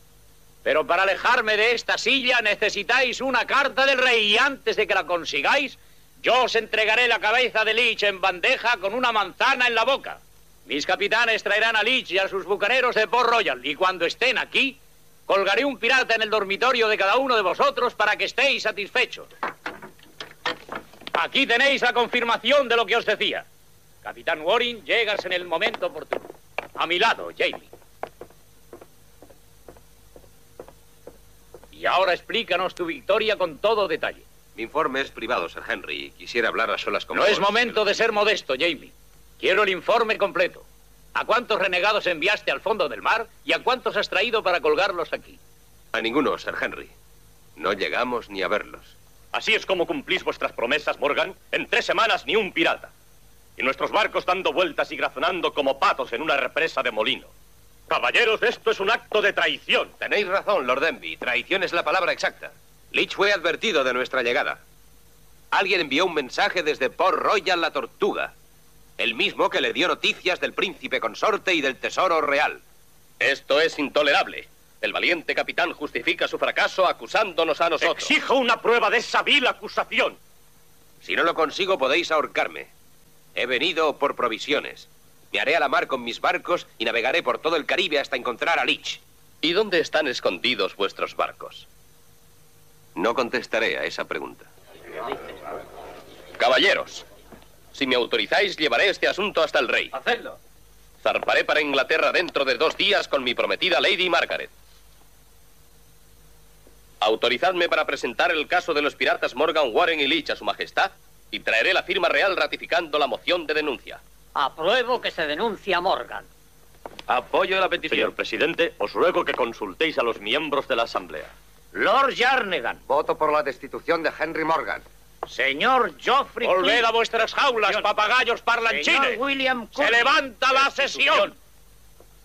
Speaker 4: Pero para alejarme de esta silla necesitáis una carta del rey y antes de que la consigáis, yo os entregaré la cabeza de Lich en bandeja con una manzana en la boca. Mis capitanes traerán a Lich y a sus bucaneros de Port Royal y cuando estén aquí, colgaré un pirata en el dormitorio de cada uno de vosotros para que estéis satisfechos. Aquí tenéis la confirmación de lo que os decía. Capitán Warren, llegas en el momento oportuno. A mi lado, Jamie. Y ahora explícanos tu victoria con todo detalle.
Speaker 3: Mi informe es privado, Sir Henry. Quisiera hablar a solas con
Speaker 4: No
Speaker 3: vos.
Speaker 4: es momento de ser modesto, Jamie. Quiero el informe completo. ¿A cuántos renegados enviaste al fondo del mar y a cuántos has traído para colgarlos aquí?
Speaker 3: A ninguno, Sir Henry. No llegamos ni a verlos.
Speaker 6: Así es como cumplís vuestras promesas, Morgan. En tres semanas ni un pirata. Y nuestros barcos dando vueltas y grazonando como patos en una represa de molino. Caballeros, esto es un acto de traición.
Speaker 3: Tenéis razón, Lord Denby. Traición es la palabra exacta. Leach fue advertido de nuestra llegada. Alguien envió un mensaje desde Port Royal la Tortuga. El mismo que le dio noticias del príncipe consorte y del tesoro real.
Speaker 14: Esto es intolerable. El valiente capitán justifica su fracaso acusándonos a nosotros.
Speaker 6: Exijo una prueba de esa vil acusación.
Speaker 3: Si no lo consigo, podéis ahorcarme. He venido por provisiones. Me haré a la mar con mis barcos y navegaré por todo el Caribe hasta encontrar a Leach.
Speaker 14: ¿Y dónde están escondidos vuestros barcos?
Speaker 3: No contestaré a esa pregunta.
Speaker 14: Caballeros, si me autorizáis, llevaré este asunto hasta el rey.
Speaker 13: Hacedlo.
Speaker 14: Zarparé para Inglaterra dentro de dos días con mi prometida Lady Margaret. Autorizadme para presentar el caso de los piratas Morgan, Warren y Leach a su majestad y traeré la firma real ratificando la moción de denuncia.
Speaker 12: Apruebo que se denuncie a Morgan.
Speaker 6: Apoyo la petición. Señor presidente, os ruego que consultéis a los miembros de la Asamblea.
Speaker 9: Lord Jarnegan.
Speaker 10: Voto por la destitución de Henry Morgan.
Speaker 9: Señor Geoffrey
Speaker 4: Volved a vuestras jaulas, papagayos parlanchines.
Speaker 9: Señor William
Speaker 4: Se
Speaker 9: Curtis.
Speaker 4: levanta la sesión.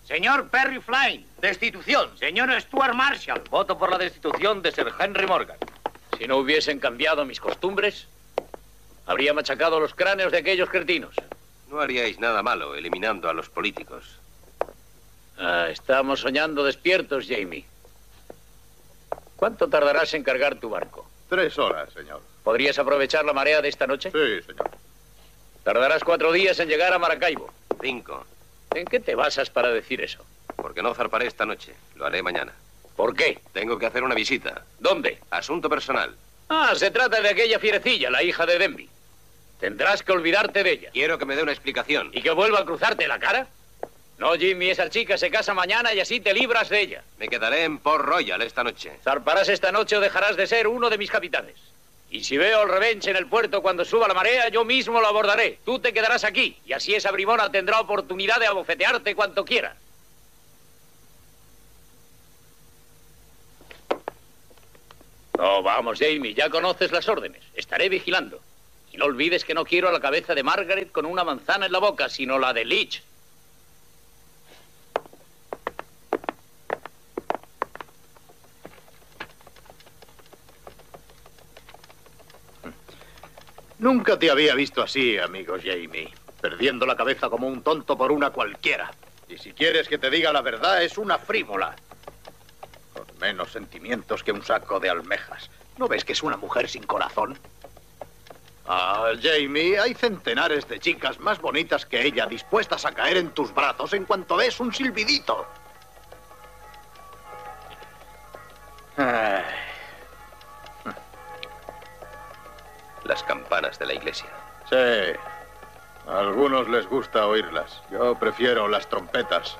Speaker 9: Señor Perry Flynn. Destitución. Señor Stuart Marshall.
Speaker 4: Voto por la destitución de Sir Henry Morgan. Si no hubiesen cambiado mis costumbres, habría machacado los cráneos de aquellos cretinos.
Speaker 3: No haríais nada malo eliminando a los políticos.
Speaker 4: Ah, estamos soñando despiertos, Jamie. ¿Cuánto tardarás en cargar tu barco?
Speaker 7: Tres horas, señor.
Speaker 4: ¿Podrías aprovechar la marea de esta noche?
Speaker 7: Sí, señor.
Speaker 4: Tardarás cuatro días en llegar a Maracaibo.
Speaker 3: Cinco.
Speaker 4: ¿En qué te basas para decir eso?
Speaker 3: Porque no zarparé esta noche. Lo haré mañana.
Speaker 4: ¿Por qué?
Speaker 3: Tengo que hacer una visita.
Speaker 4: ¿Dónde?
Speaker 3: Asunto personal.
Speaker 4: Ah, se trata de aquella fierecilla, la hija de Denby. Tendrás que olvidarte de ella.
Speaker 3: Quiero que me dé una explicación.
Speaker 4: ¿Y que vuelva a cruzarte la cara? No, Jimmy, esa chica se casa mañana y así te libras de ella.
Speaker 3: Me quedaré en Port Royal esta noche.
Speaker 4: Zarparás esta noche o dejarás de ser uno de mis capitanes. Y si veo el Revenge en el puerto cuando suba la marea, yo mismo lo abordaré. Tú te quedarás aquí y así esa brimona tendrá oportunidad de abofetearte cuanto quiera. No, vamos, Jamie, ya conoces las órdenes. Estaré vigilando. Y no olvides que no quiero a la cabeza de Margaret con una manzana en la boca, sino la de Leach.
Speaker 7: Nunca te había visto así, amigo Jamie. Perdiendo la cabeza como un tonto por una cualquiera. Y si quieres que te diga la verdad, es una frívola. Con menos sentimientos que un saco de almejas. ¿No ves que es una mujer sin corazón? Ah, Jamie, hay centenares de chicas más bonitas que ella dispuestas a caer en tus brazos en cuanto ves un silbidito. Ay.
Speaker 3: Las campanas de la iglesia.
Speaker 7: Sí. A algunos les gusta oírlas. Yo prefiero las trompetas.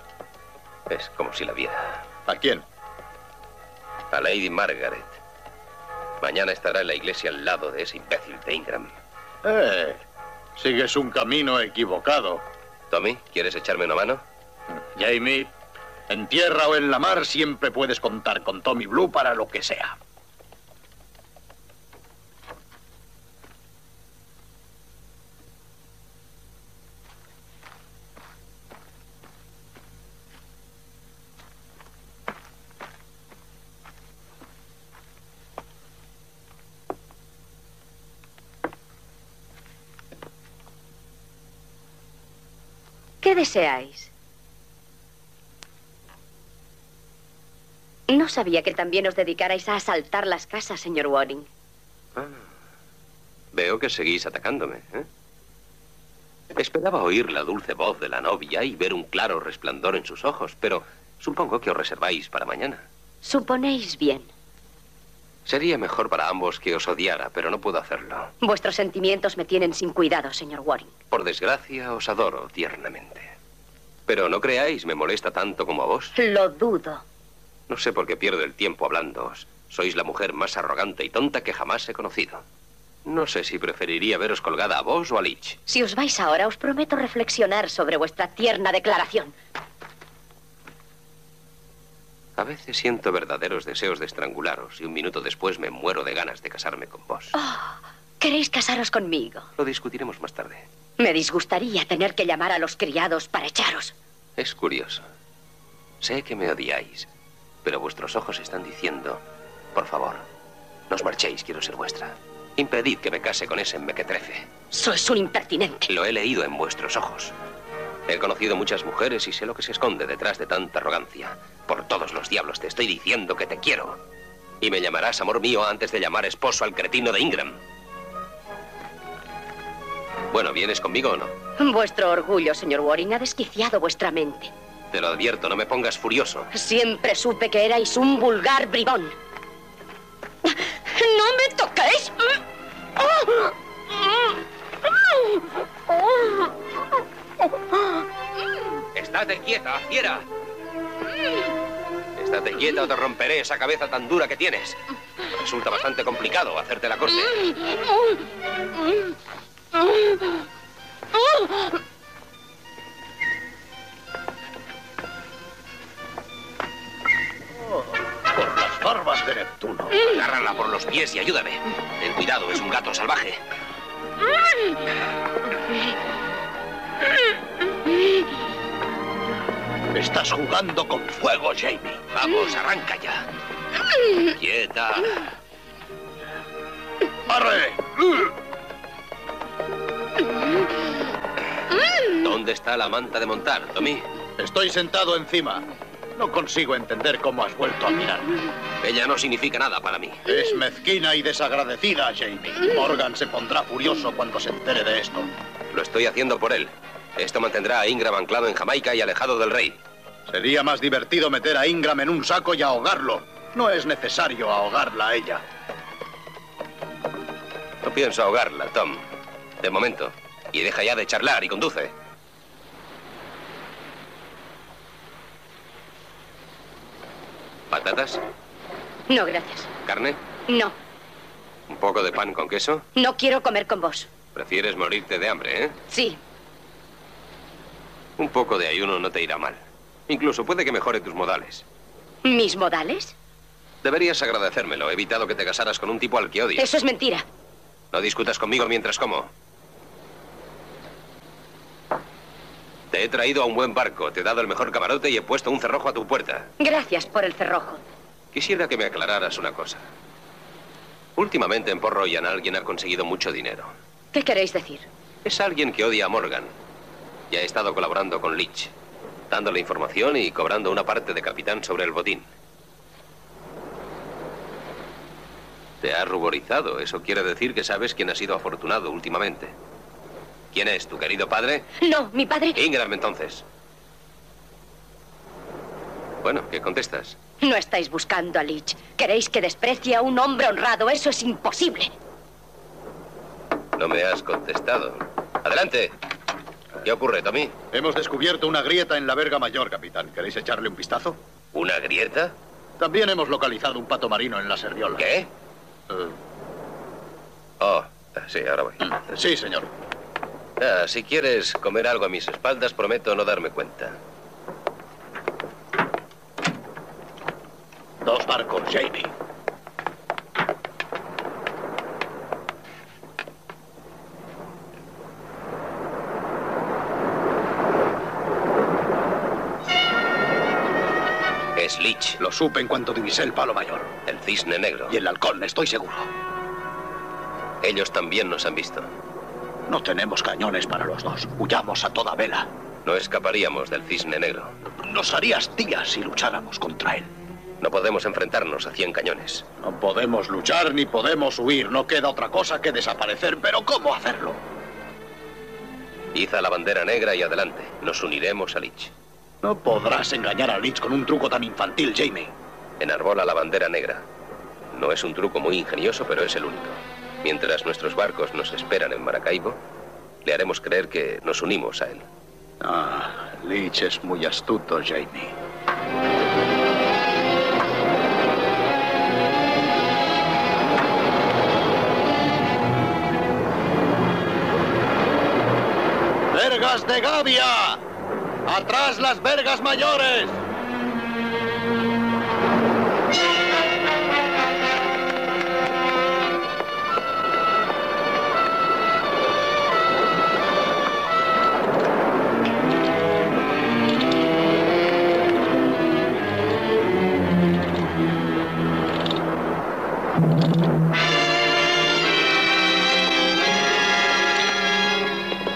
Speaker 3: Es como si la viera.
Speaker 7: ¿A quién?
Speaker 3: A Lady Margaret. Mañana estará en la iglesia al lado de ese imbécil de Ingram.
Speaker 7: Eh, sigues un camino equivocado.
Speaker 3: Tommy, ¿quieres echarme una mano?
Speaker 7: Jamie, en tierra o en la mar siempre puedes contar con Tommy Blue para lo que sea.
Speaker 8: ¿Qué deseáis? No sabía que también os dedicarais a asaltar las casas, señor Waring.
Speaker 3: Ah, veo que seguís atacándome. ¿eh? Esperaba oír la dulce voz de la novia y ver un claro resplandor en sus ojos, pero supongo que os reserváis para mañana.
Speaker 8: Suponéis bien.
Speaker 3: Sería mejor para ambos que os odiara, pero no puedo hacerlo.
Speaker 8: Vuestros sentimientos me tienen sin cuidado, señor Waring.
Speaker 3: Por desgracia, os adoro tiernamente. Pero no creáis, me molesta tanto como a vos.
Speaker 8: Lo dudo.
Speaker 3: No sé por qué pierdo el tiempo hablándoos. Sois la mujer más arrogante y tonta que jamás he conocido. No sé si preferiría veros colgada a vos o a Lich.
Speaker 8: Si os vais ahora, os prometo reflexionar sobre vuestra tierna declaración.
Speaker 3: A veces siento verdaderos deseos de estrangularos y un minuto después me muero de ganas de casarme con vos.
Speaker 8: Oh, ¿Queréis casaros conmigo?
Speaker 3: Lo discutiremos más tarde.
Speaker 8: Me disgustaría tener que llamar a los criados para echaros.
Speaker 3: Es curioso. Sé que me odiáis, pero vuestros ojos están diciendo, por favor, no os marchéis, quiero ser vuestra. Impedid que me case con ese mequetrefe.
Speaker 8: Sois un impertinente.
Speaker 3: Lo he leído en vuestros ojos. He conocido muchas mujeres y sé lo que se esconde detrás de tanta arrogancia. Por todos los diablos te estoy diciendo que te quiero. Y me llamarás amor mío antes de llamar esposo al cretino de Ingram. Bueno, ¿vienes conmigo o no?
Speaker 8: Vuestro orgullo, señor Waring, ha desquiciado vuestra mente.
Speaker 3: Te lo advierto, no me pongas furioso.
Speaker 8: Siempre supe que erais un vulgar bribón. ¡No me toquéis!
Speaker 3: Estate quieta, fiera. Estate quieta o te romperé esa cabeza tan dura que tienes. Resulta bastante complicado hacerte la corte.
Speaker 7: Por las barbas de Neptuno.
Speaker 3: Agárrala por los pies y ayúdame. Ten cuidado, es un gato salvaje.
Speaker 7: Estás jugando con fuego, Jamie.
Speaker 3: Vamos, arranca ya. Quieta.
Speaker 7: ¡Arre!
Speaker 3: ¿Dónde está la manta de montar, Tommy?
Speaker 7: Estoy sentado encima. No consigo entender cómo has vuelto a mirarme.
Speaker 3: Ella no significa nada para mí.
Speaker 7: Es mezquina y desagradecida, Jamie. Morgan se pondrá furioso cuando se entere de esto.
Speaker 3: Lo estoy haciendo por él. Esto mantendrá a Ingram anclado en Jamaica y alejado del rey.
Speaker 7: Sería más divertido meter a Ingram en un saco y ahogarlo. No es necesario ahogarla a ella.
Speaker 3: No pienso ahogarla, Tom. De momento. Y deja ya de charlar y conduce. ¿Patatas?
Speaker 8: No, gracias.
Speaker 3: ¿Carne?
Speaker 8: No,
Speaker 3: ¿Un poco de pan con queso?
Speaker 8: no quiero comer con vos.
Speaker 3: Prefieres morirte de hambre, ¿eh?
Speaker 8: Sí,
Speaker 3: Un poco de ayuno no te irá mal. Incluso puede que mejore tus modales.
Speaker 8: ¿mis modales?
Speaker 3: Deberías agradecérmelo. He evitado que te casaras con un tipo al que odias.
Speaker 8: Eso es mentira.
Speaker 3: No discutas conmigo mientras como. Te he traído a un buen barco, te he dado el mejor camarote y he puesto un cerrojo a tu puerta.
Speaker 8: Gracias por el cerrojo.
Speaker 3: Quisiera que me aclararas una cosa. Últimamente en Port Royal alguien ha conseguido mucho dinero.
Speaker 8: ¿Qué queréis decir?
Speaker 3: Es alguien que odia a Morgan. Y ha estado colaborando con Leach, dándole información y cobrando una parte de capitán sobre el botín. Te ha ruborizado. Eso quiere decir que sabes quién ha sido afortunado últimamente. ¿Quién es? ¿Tu querido padre?
Speaker 8: No, mi padre...
Speaker 3: Ingram, entonces. Bueno, ¿qué contestas?
Speaker 8: No estáis buscando a Lich. Queréis que desprecie a un hombre honrado. Eso es imposible.
Speaker 3: No me has contestado. Adelante. ¿Qué ocurre, Tommy?
Speaker 7: Hemos descubierto una grieta en la verga mayor, capitán. ¿Queréis echarle un vistazo?
Speaker 3: ¿Una grieta?
Speaker 7: También hemos localizado un pato marino en la serviola.
Speaker 3: ¿Qué?
Speaker 7: Eh,
Speaker 3: Oh, sí, ahora voy.
Speaker 7: sí, señor.
Speaker 3: Ah, si quieres comer algo a mis espaldas, prometo no darme cuenta.
Speaker 7: Dos barcos, Jamie.
Speaker 3: Es Lich,
Speaker 7: Lo supe en cuanto divisé el palo mayor.
Speaker 3: el cisne negro.
Speaker 7: Y el halcón, estoy seguro.
Speaker 3: Ellos también nos han visto.
Speaker 7: No tenemos cañones para los dos. Huyamos a toda vela.
Speaker 3: No escaparíamos del cisne negro.
Speaker 7: Nos harías días si lucháramos contra él.
Speaker 3: No podemos enfrentarnos a 100 cañones.
Speaker 7: No podemos luchar ni podemos huir. No queda otra cosa que desaparecer. Pero ¿cómo hacerlo?
Speaker 3: Iza la bandera negra y adelante. Nos uniremos a Lich.
Speaker 7: No podrás engañar a Lich con un truco tan infantil, Jamie.
Speaker 3: Enarbola la bandera negra. No es un truco muy ingenioso, pero es el único. Mientras nuestros barcos nos esperan en Maracaibo, le haremos creer que nos unimos a él.
Speaker 7: Ah, Lich es muy astuto, Jamie. ¡Vergas de Gavia! ¡Atrás las vergas mayores!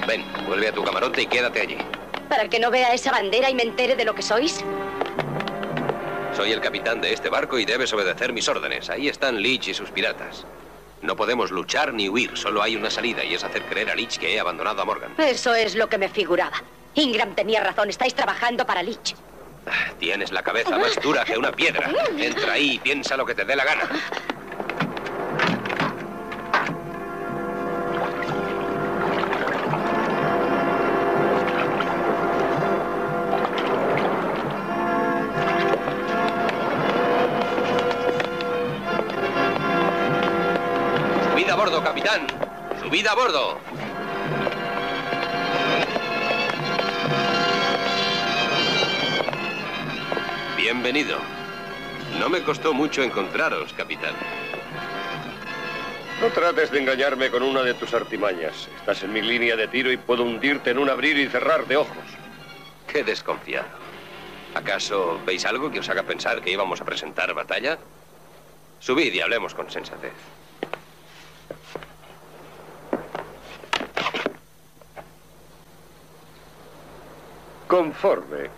Speaker 3: Ven, vuelve a tu camarote y quédate allí.
Speaker 8: Para que no vea esa bandera y me entere de lo que sois.
Speaker 3: Soy el capitán de este barco y debes obedecer mis órdenes. Ahí están Lich y sus piratas. No podemos luchar ni huir, solo hay una salida y es hacer creer a Lich que he abandonado a Morgan.
Speaker 8: Eso es lo que me figuraba. Ingram tenía razón, estáis trabajando para Lich.
Speaker 3: Tienes la cabeza más dura que una piedra. Entra ahí y piensa lo que te dé la gana. Capitán. Subid a bordo. Bienvenido. No me costó mucho encontraros, capitán.
Speaker 2: No trates de engañarme con una de tus artimañas. Estás en mi línea de tiro y puedo hundirte en un abrir y cerrar de ojos.
Speaker 3: Qué desconfiado. ¿Acaso veis algo que os haga pensar que íbamos a presentar batalla? Subid y hablemos con sensatez.
Speaker 2: Conforme.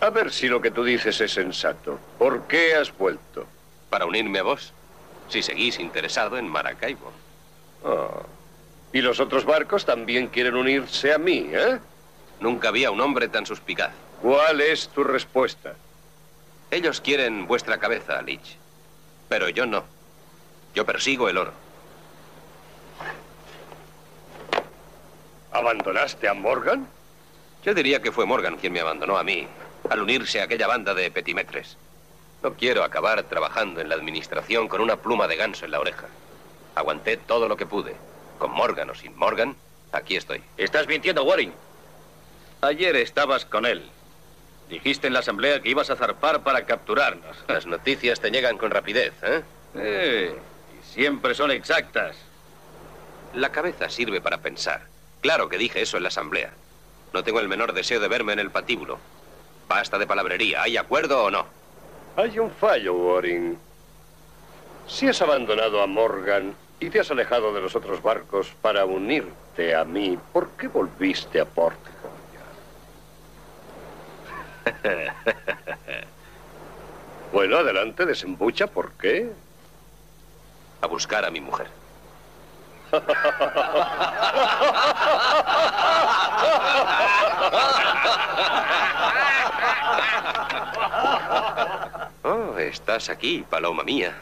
Speaker 2: A ver si lo que tú dices es sensato. ¿Por qué has vuelto?
Speaker 3: Para unirme a vos, si seguís interesado en Maracaibo.
Speaker 2: Ah. Y los otros barcos también quieren unirse a mí, ¿eh?
Speaker 3: Nunca había un hombre tan suspicaz.
Speaker 2: ¿Cuál es tu respuesta?
Speaker 3: Ellos quieren vuestra cabeza, Lich. Pero yo no. Yo persigo el oro.
Speaker 2: ¿Abandonaste a Morgan?
Speaker 3: Yo diría que fue Morgan quien me abandonó a mí al unirse a aquella banda de petimetres. No quiero acabar trabajando en la administración con una pluma de ganso en la oreja. Aguanté todo lo que pude. Con Morgan o sin Morgan, aquí estoy.
Speaker 4: Estás mintiendo, Waring. Ayer estabas con él. Dijiste en la asamblea que ibas a zarpar para capturarnos. [LAUGHS]
Speaker 3: Las noticias te llegan con rapidez, ¿eh?
Speaker 4: Eh, y siempre son exactas.
Speaker 3: La cabeza sirve para pensar. Claro que dije eso en la asamblea. No tengo el menor deseo de verme en el patíbulo. Basta de palabrería. ¿Hay acuerdo o no?
Speaker 2: Hay un fallo, Waring. Si has abandonado a Morgan y te has alejado de los otros barcos para unirte a mí, ¿por qué volviste a Portland? [LAUGHS] bueno, adelante, desembucha. ¿Por qué?
Speaker 3: A buscar a mi mujer. [LAUGHS] Oh, estás aquí, paloma mía.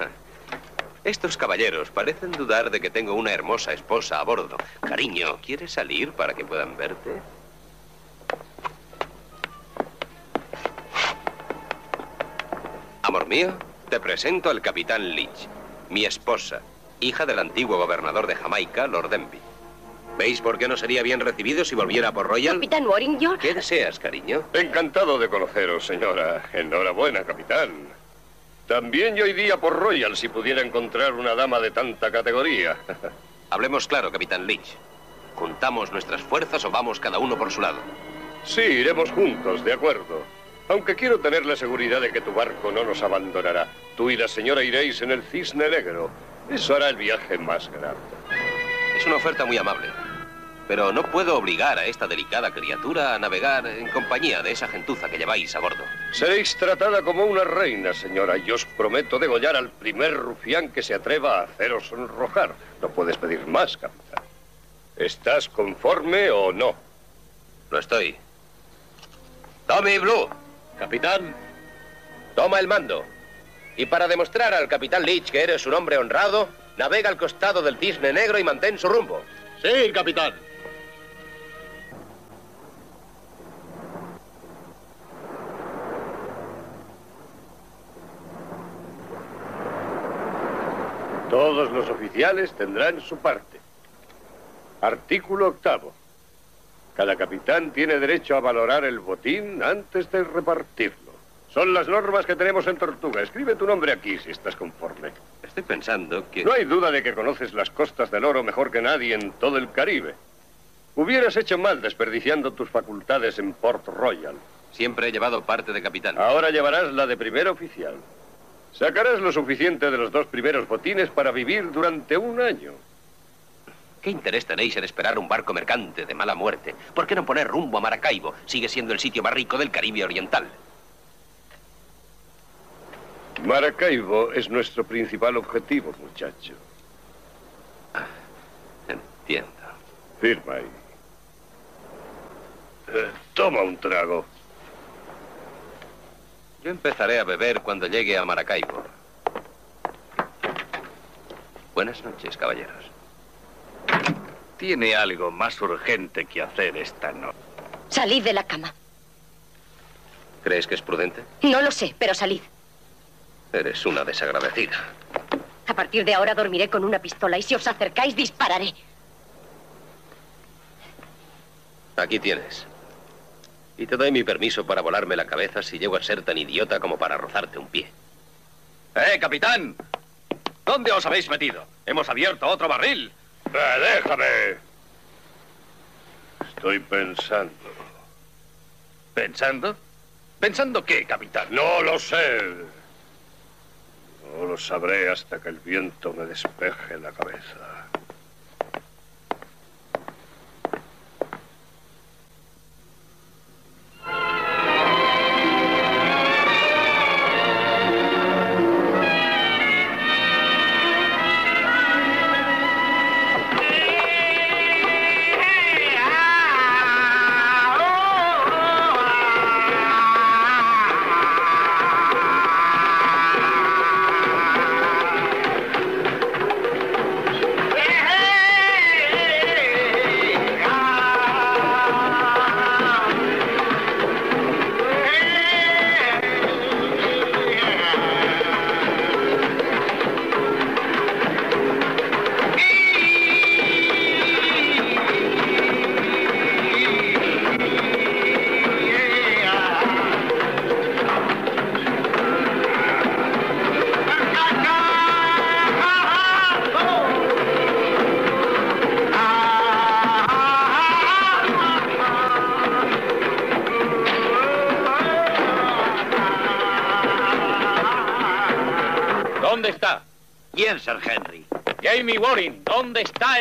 Speaker 3: Estos caballeros parecen dudar de que tengo una hermosa esposa a bordo. Cariño, ¿quieres salir para que puedan verte? Amor mío, te presento al capitán Leach, mi esposa, hija del antiguo gobernador de Jamaica, Lord Denby. ¿Veis por qué no sería bien recibido si volviera por Royal?
Speaker 8: Capitán Warrington.
Speaker 3: ¿Qué deseas, cariño?
Speaker 2: Encantado de conoceros, señora. Enhorabuena, capitán. También yo iría por Royal si pudiera encontrar una dama de tanta categoría. [LAUGHS]
Speaker 3: Hablemos claro, capitán Leach. ¿Juntamos nuestras fuerzas o vamos cada uno por su lado?
Speaker 2: Sí, iremos juntos, de acuerdo. Aunque quiero tener la seguridad de que tu barco no nos abandonará. Tú y la señora iréis en el Cisne Negro. Eso hará el viaje más grande.
Speaker 3: Es una oferta muy amable. Pero no puedo obligar a esta delicada criatura a navegar en compañía de esa gentuza que lleváis a bordo.
Speaker 2: Seréis tratada como una reina, señora, y os prometo degollar al primer rufián que se atreva a haceros sonrojar. No puedes pedir más, capitán. ¿Estás conforme o no?
Speaker 3: Lo estoy. Tommy Blue.
Speaker 4: Capitán.
Speaker 3: Toma el mando. Y para demostrar al capitán Leach que eres un hombre honrado, navega al costado del cisne negro y mantén su rumbo.
Speaker 7: Sí, capitán.
Speaker 2: Todos los oficiales tendrán su parte. Artículo octavo. Cada capitán tiene derecho a valorar el botín antes de repartirlo. Son las normas que tenemos en Tortuga. Escribe tu nombre aquí si estás conforme.
Speaker 3: Estoy pensando que...
Speaker 2: No hay duda de que conoces las costas del oro mejor que nadie en todo el Caribe. Hubieras hecho mal desperdiciando tus facultades en Port Royal.
Speaker 3: Siempre he llevado parte de capitán.
Speaker 2: Ahora llevarás la de primer oficial. Sacarás lo suficiente de los dos primeros botines para vivir durante un año.
Speaker 3: ¿Qué interés tenéis en esperar un barco mercante de mala muerte? ¿Por qué no poner rumbo a Maracaibo? Sigue siendo el sitio más rico del Caribe Oriental.
Speaker 2: Maracaibo es nuestro principal objetivo, muchacho.
Speaker 3: Entiendo.
Speaker 2: Firma ahí. Eh, toma un trago.
Speaker 3: Yo empezaré a beber cuando llegue a Maracaibo. Buenas noches, caballeros.
Speaker 15: Tiene algo más urgente que hacer esta noche.
Speaker 8: Salid de la cama.
Speaker 3: ¿Crees que es prudente?
Speaker 8: No lo sé, pero salid.
Speaker 3: Eres una desagradecida.
Speaker 8: A partir de ahora dormiré con una pistola y si os acercáis dispararé.
Speaker 3: Aquí tienes. Y te doy mi permiso para volarme la cabeza si llego a ser tan idiota como para rozarte un pie.
Speaker 15: ¡Eh, capitán! ¿Dónde os habéis metido? Hemos abierto otro barril.
Speaker 2: Eh, déjame. Estoy pensando.
Speaker 15: ¿Pensando? ¿Pensando qué, capitán?
Speaker 2: No lo sé. No lo sabré hasta que el viento me despeje la cabeza.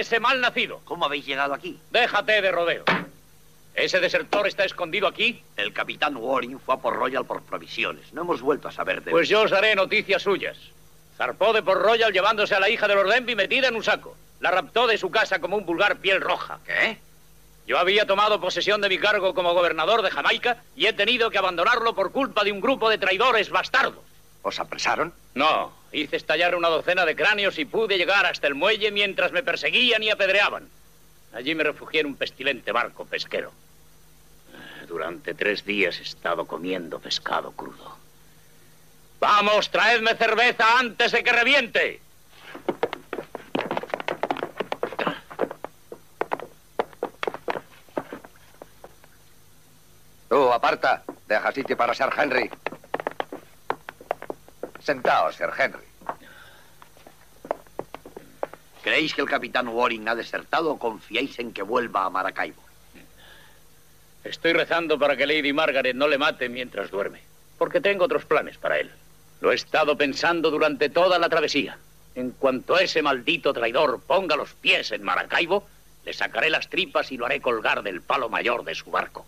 Speaker 4: Ese mal nacido?
Speaker 9: ¿Cómo habéis llegado aquí?
Speaker 4: Déjate de rodeo. ¿Ese desertor está escondido aquí?
Speaker 9: El capitán Warren fue a por Royal por provisiones. No hemos vuelto a saber de él.
Speaker 4: Pues yo os daré noticias suyas. Zarpó de Port Royal llevándose a la hija de Lord Denby metida en un saco. La raptó de su casa como un vulgar piel roja.
Speaker 9: ¿Qué?
Speaker 4: Yo había tomado posesión de mi cargo como gobernador de Jamaica y he tenido que abandonarlo por culpa de un grupo de traidores bastardos.
Speaker 9: ¿Os apresaron?
Speaker 4: No, hice estallar una docena de cráneos y pude llegar hasta el muelle mientras me perseguían y apedreaban. Allí me refugié en un pestilente barco pesquero. Durante tres días he estado comiendo pescado crudo. Vamos, traedme cerveza antes de que reviente.
Speaker 10: Tú, aparta. Deja sitio para Sir Henry. Sentaos, Sir Henry.
Speaker 9: ¿Creéis que el capitán Warren ha desertado o confiáis en que vuelva a Maracaibo?
Speaker 4: Estoy rezando para que Lady Margaret no le mate mientras duerme, porque tengo otros planes para él. Lo he estado pensando durante toda la travesía. En cuanto ese maldito traidor ponga los pies en Maracaibo, Le sacaré las tripas y lo haré colgar del palo mayor de su barco.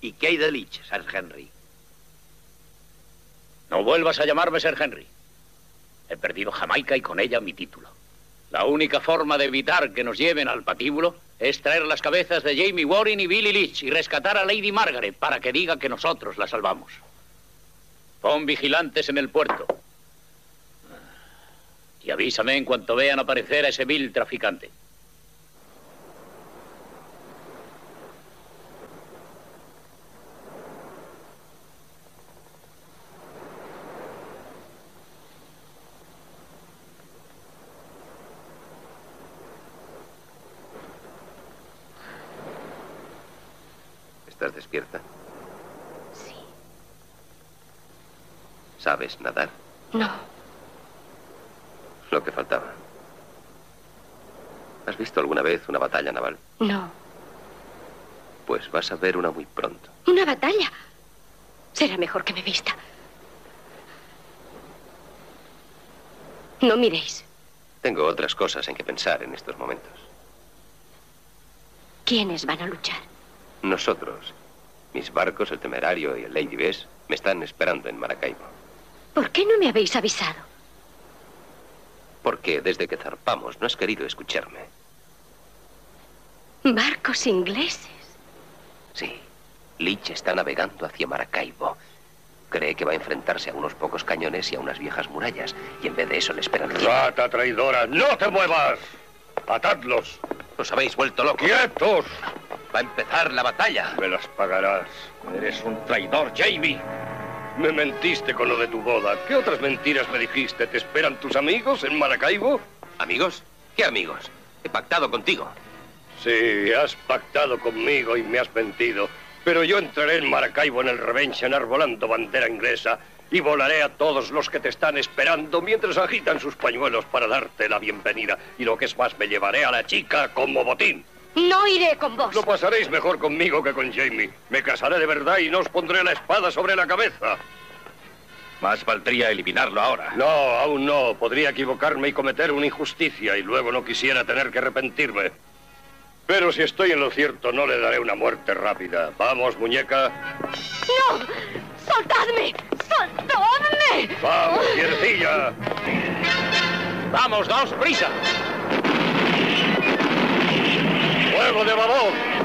Speaker 16: ¿Y qué hay de Lich, Sir Henry?
Speaker 4: No vuelvas a llamarme Sir Henry. He perdido Jamaica y con ella mi título. La única forma de evitar que nos lleven al patíbulo es traer las cabezas de Jamie Warren y Billy Leach y rescatar a Lady Margaret para que diga que nosotros la salvamos. Pon vigilantes en el puerto. Y avísame en cuanto vean aparecer a ese vil traficante.
Speaker 3: ¿Estás despierta?
Speaker 8: Sí.
Speaker 3: ¿Sabes nadar?
Speaker 8: No.
Speaker 3: Lo que faltaba. ¿Has visto alguna vez una batalla naval?
Speaker 8: No.
Speaker 3: Pues vas a ver una muy pronto.
Speaker 8: ¿Una batalla? Será mejor que me vista. No miréis.
Speaker 3: Tengo otras cosas en que pensar en estos momentos.
Speaker 8: ¿Quiénes van a luchar?
Speaker 3: Nosotros, mis barcos, el Temerario y el Lady Bess, me están esperando en Maracaibo.
Speaker 8: ¿Por qué no me habéis avisado?
Speaker 3: Porque desde que zarpamos no has querido escucharme.
Speaker 8: Barcos ingleses.
Speaker 3: Sí, Leach está navegando hacia Maracaibo. Cree que va a enfrentarse a unos pocos cañones y a unas viejas murallas. Y en vez de eso le esperan...
Speaker 2: ¡Rata traidora! ¡No te muevas! ¡Atadlos!
Speaker 3: Os habéis vuelto locos.
Speaker 2: ¡Quietos!
Speaker 3: Va a empezar la batalla.
Speaker 2: Me las pagarás.
Speaker 4: Eres un traidor, Jamie.
Speaker 2: Me mentiste con lo de tu boda. ¿Qué otras mentiras me dijiste? ¿Te esperan tus amigos en Maracaibo?
Speaker 3: ¿Amigos? ¿Qué amigos? He pactado contigo.
Speaker 2: Sí, has pactado conmigo y me has mentido. Pero yo entraré en Maracaibo en el Revenge enarbolando bandera inglesa y volaré a todos los que te están esperando mientras agitan sus pañuelos para darte la bienvenida. Y lo que es más, me llevaré a la chica como botín.
Speaker 8: No iré con vos.
Speaker 2: Lo pasaréis mejor conmigo que con Jamie. Me casaré de verdad y no os pondré la espada sobre la cabeza.
Speaker 15: Más valdría eliminarlo ahora.
Speaker 2: No, aún no. Podría equivocarme y cometer una injusticia y luego no quisiera tener que arrepentirme. Pero si estoy en lo cierto, no le daré una muerte rápida. Vamos, muñeca.
Speaker 8: ¡No! ¡Soltadme! ¡Soltadme!
Speaker 2: ¡Vamos, fiercilla!
Speaker 4: ¡Vamos, daos prisa!
Speaker 2: ¡Fuego de babón!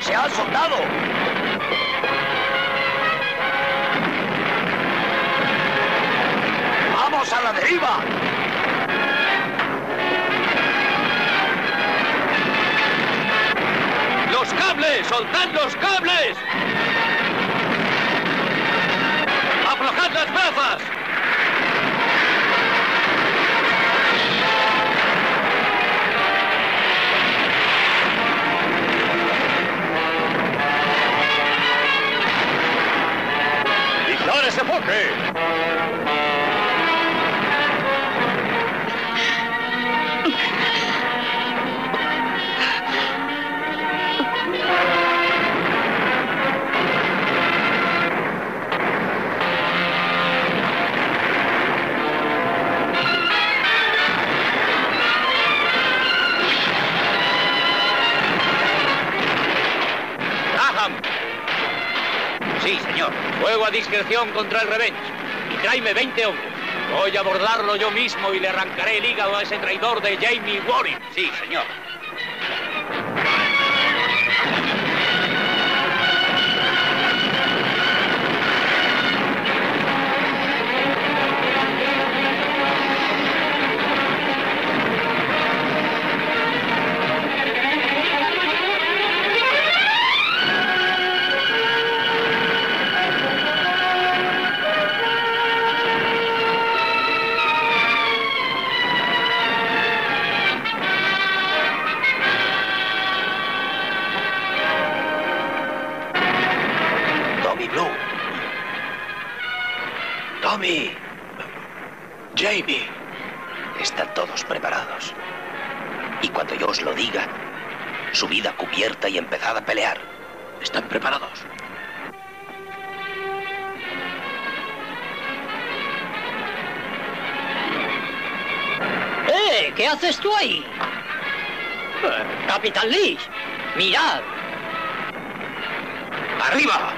Speaker 5: Se ha soltado! ¡Vamos a la deriva!
Speaker 15: ¡Los cables! ¡Soltad los cables! ¡Aflojad las brazas!
Speaker 4: Okay. Contra el Revenge. Y tráeme 20 hombres. Voy a abordarlo yo mismo y le arrancaré el hígado a ese traidor de Jamie Warren.
Speaker 3: Sí, señor.
Speaker 12: Capitán Lee, mirad.
Speaker 2: ¡Arriba!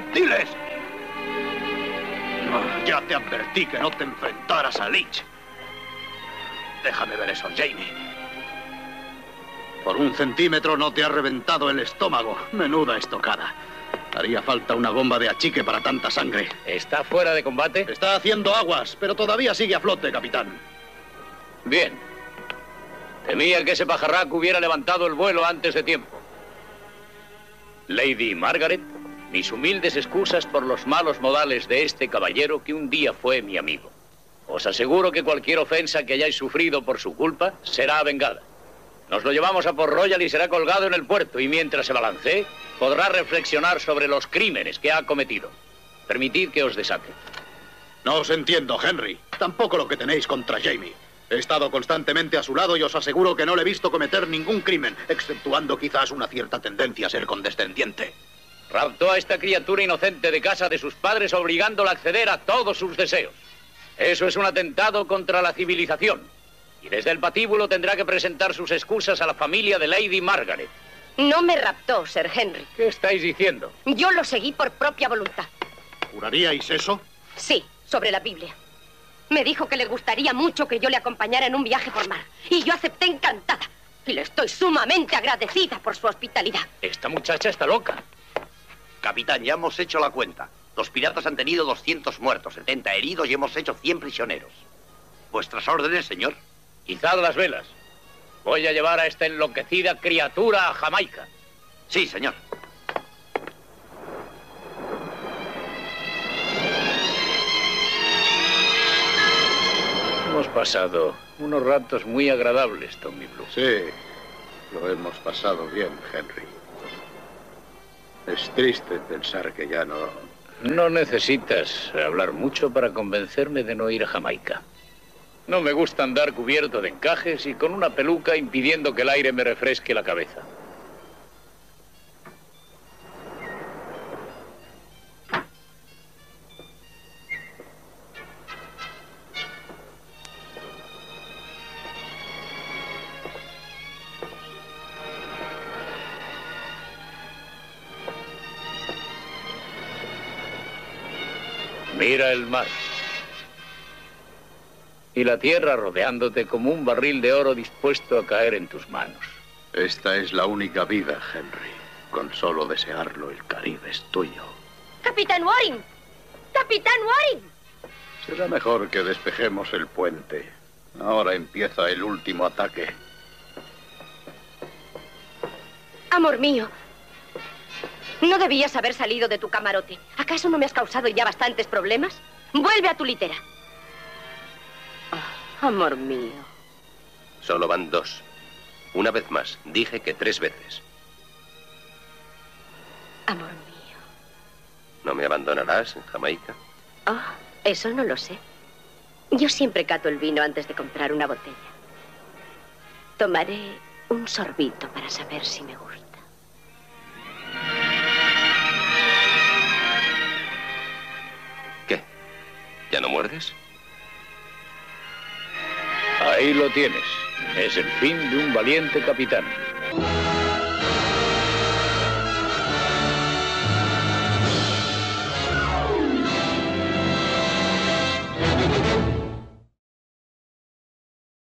Speaker 7: Reptiles. Ah, Ya te advertí que no te enfrentaras a Lich. Déjame ver eso, Jamie. Por un centímetro no te ha reventado el estómago. Menuda estocada. Haría falta una bomba de achique para tanta sangre.
Speaker 4: ¿Está fuera de combate?
Speaker 7: Está haciendo aguas, pero todavía sigue a flote, capitán.
Speaker 4: Bien. Temía que ese pajarraco hubiera levantado el vuelo antes de tiempo. Lady Margaret, mis humildes excusas por los malos modales de este caballero que un día fue mi amigo. Os aseguro que cualquier ofensa que hayáis sufrido por su culpa será vengada. Nos lo llevamos a Port Royal y será colgado en el puerto. Y mientras se balancee, podrá reflexionar sobre los crímenes que ha cometido. Permitid que os desate.
Speaker 7: No os entiendo, Henry. Tampoco lo que tenéis contra Jamie. He estado constantemente a su lado y os aseguro que no le he visto cometer ningún crimen, exceptuando quizás una cierta tendencia a ser condescendiente.
Speaker 4: Raptó a esta criatura inocente de casa de sus padres obligándola a acceder a todos sus deseos. Eso es un atentado contra la civilización. Y desde el patíbulo tendrá que presentar sus excusas a la familia de Lady Margaret.
Speaker 8: No me raptó, Sir Henry.
Speaker 4: ¿Qué estáis diciendo?
Speaker 8: Yo lo seguí por propia voluntad.
Speaker 7: ¿Juraríais eso?
Speaker 8: Sí, sobre la Biblia. Me dijo que le gustaría mucho que yo le acompañara en un viaje por mar. Y yo acepté encantada. Y le estoy sumamente agradecida por su hospitalidad.
Speaker 4: Esta muchacha está loca.
Speaker 16: Capitán, ya hemos hecho la cuenta. Los piratas han tenido 200 muertos, 70 heridos y hemos hecho 100 prisioneros. Vuestras órdenes, señor.
Speaker 4: Izad las velas. Voy a llevar a esta enloquecida criatura a Jamaica.
Speaker 16: Sí, señor.
Speaker 4: Hemos pasado unos ratos muy agradables, Tommy Blue.
Speaker 7: Sí, lo hemos pasado bien, Henry. Es triste pensar que ya no...
Speaker 4: No necesitas hablar mucho para convencerme de no ir a Jamaica. No me gusta andar cubierto de encajes y con una peluca impidiendo que el aire me refresque la cabeza. Mira el mar. Y la tierra rodeándote como un barril de oro dispuesto a caer en tus manos.
Speaker 7: Esta es la única vida, Henry. Con solo desearlo, el Caribe es tuyo.
Speaker 8: ¡Capitán Waring! ¡Capitán Waring!
Speaker 7: Será mejor que despejemos el puente. Ahora empieza el último ataque.
Speaker 8: Amor mío, no debías haber salido de tu camarote. ¿Acaso no me has causado ya bastantes problemas? Vuelve a tu litera. Ah, amor mío.
Speaker 3: Solo van dos. Una vez más, dije que tres veces.
Speaker 8: Amor mío.
Speaker 3: ¿No me abandonarás en Jamaica?
Speaker 8: Oh, eso no lo sé. Yo siempre cato el vino antes de comprar una botella. Tomaré un sorbito para saber si me gusta.
Speaker 3: ¿Ya no muerdes?
Speaker 4: Ahí lo tienes. Es el fin de un valiente capitán.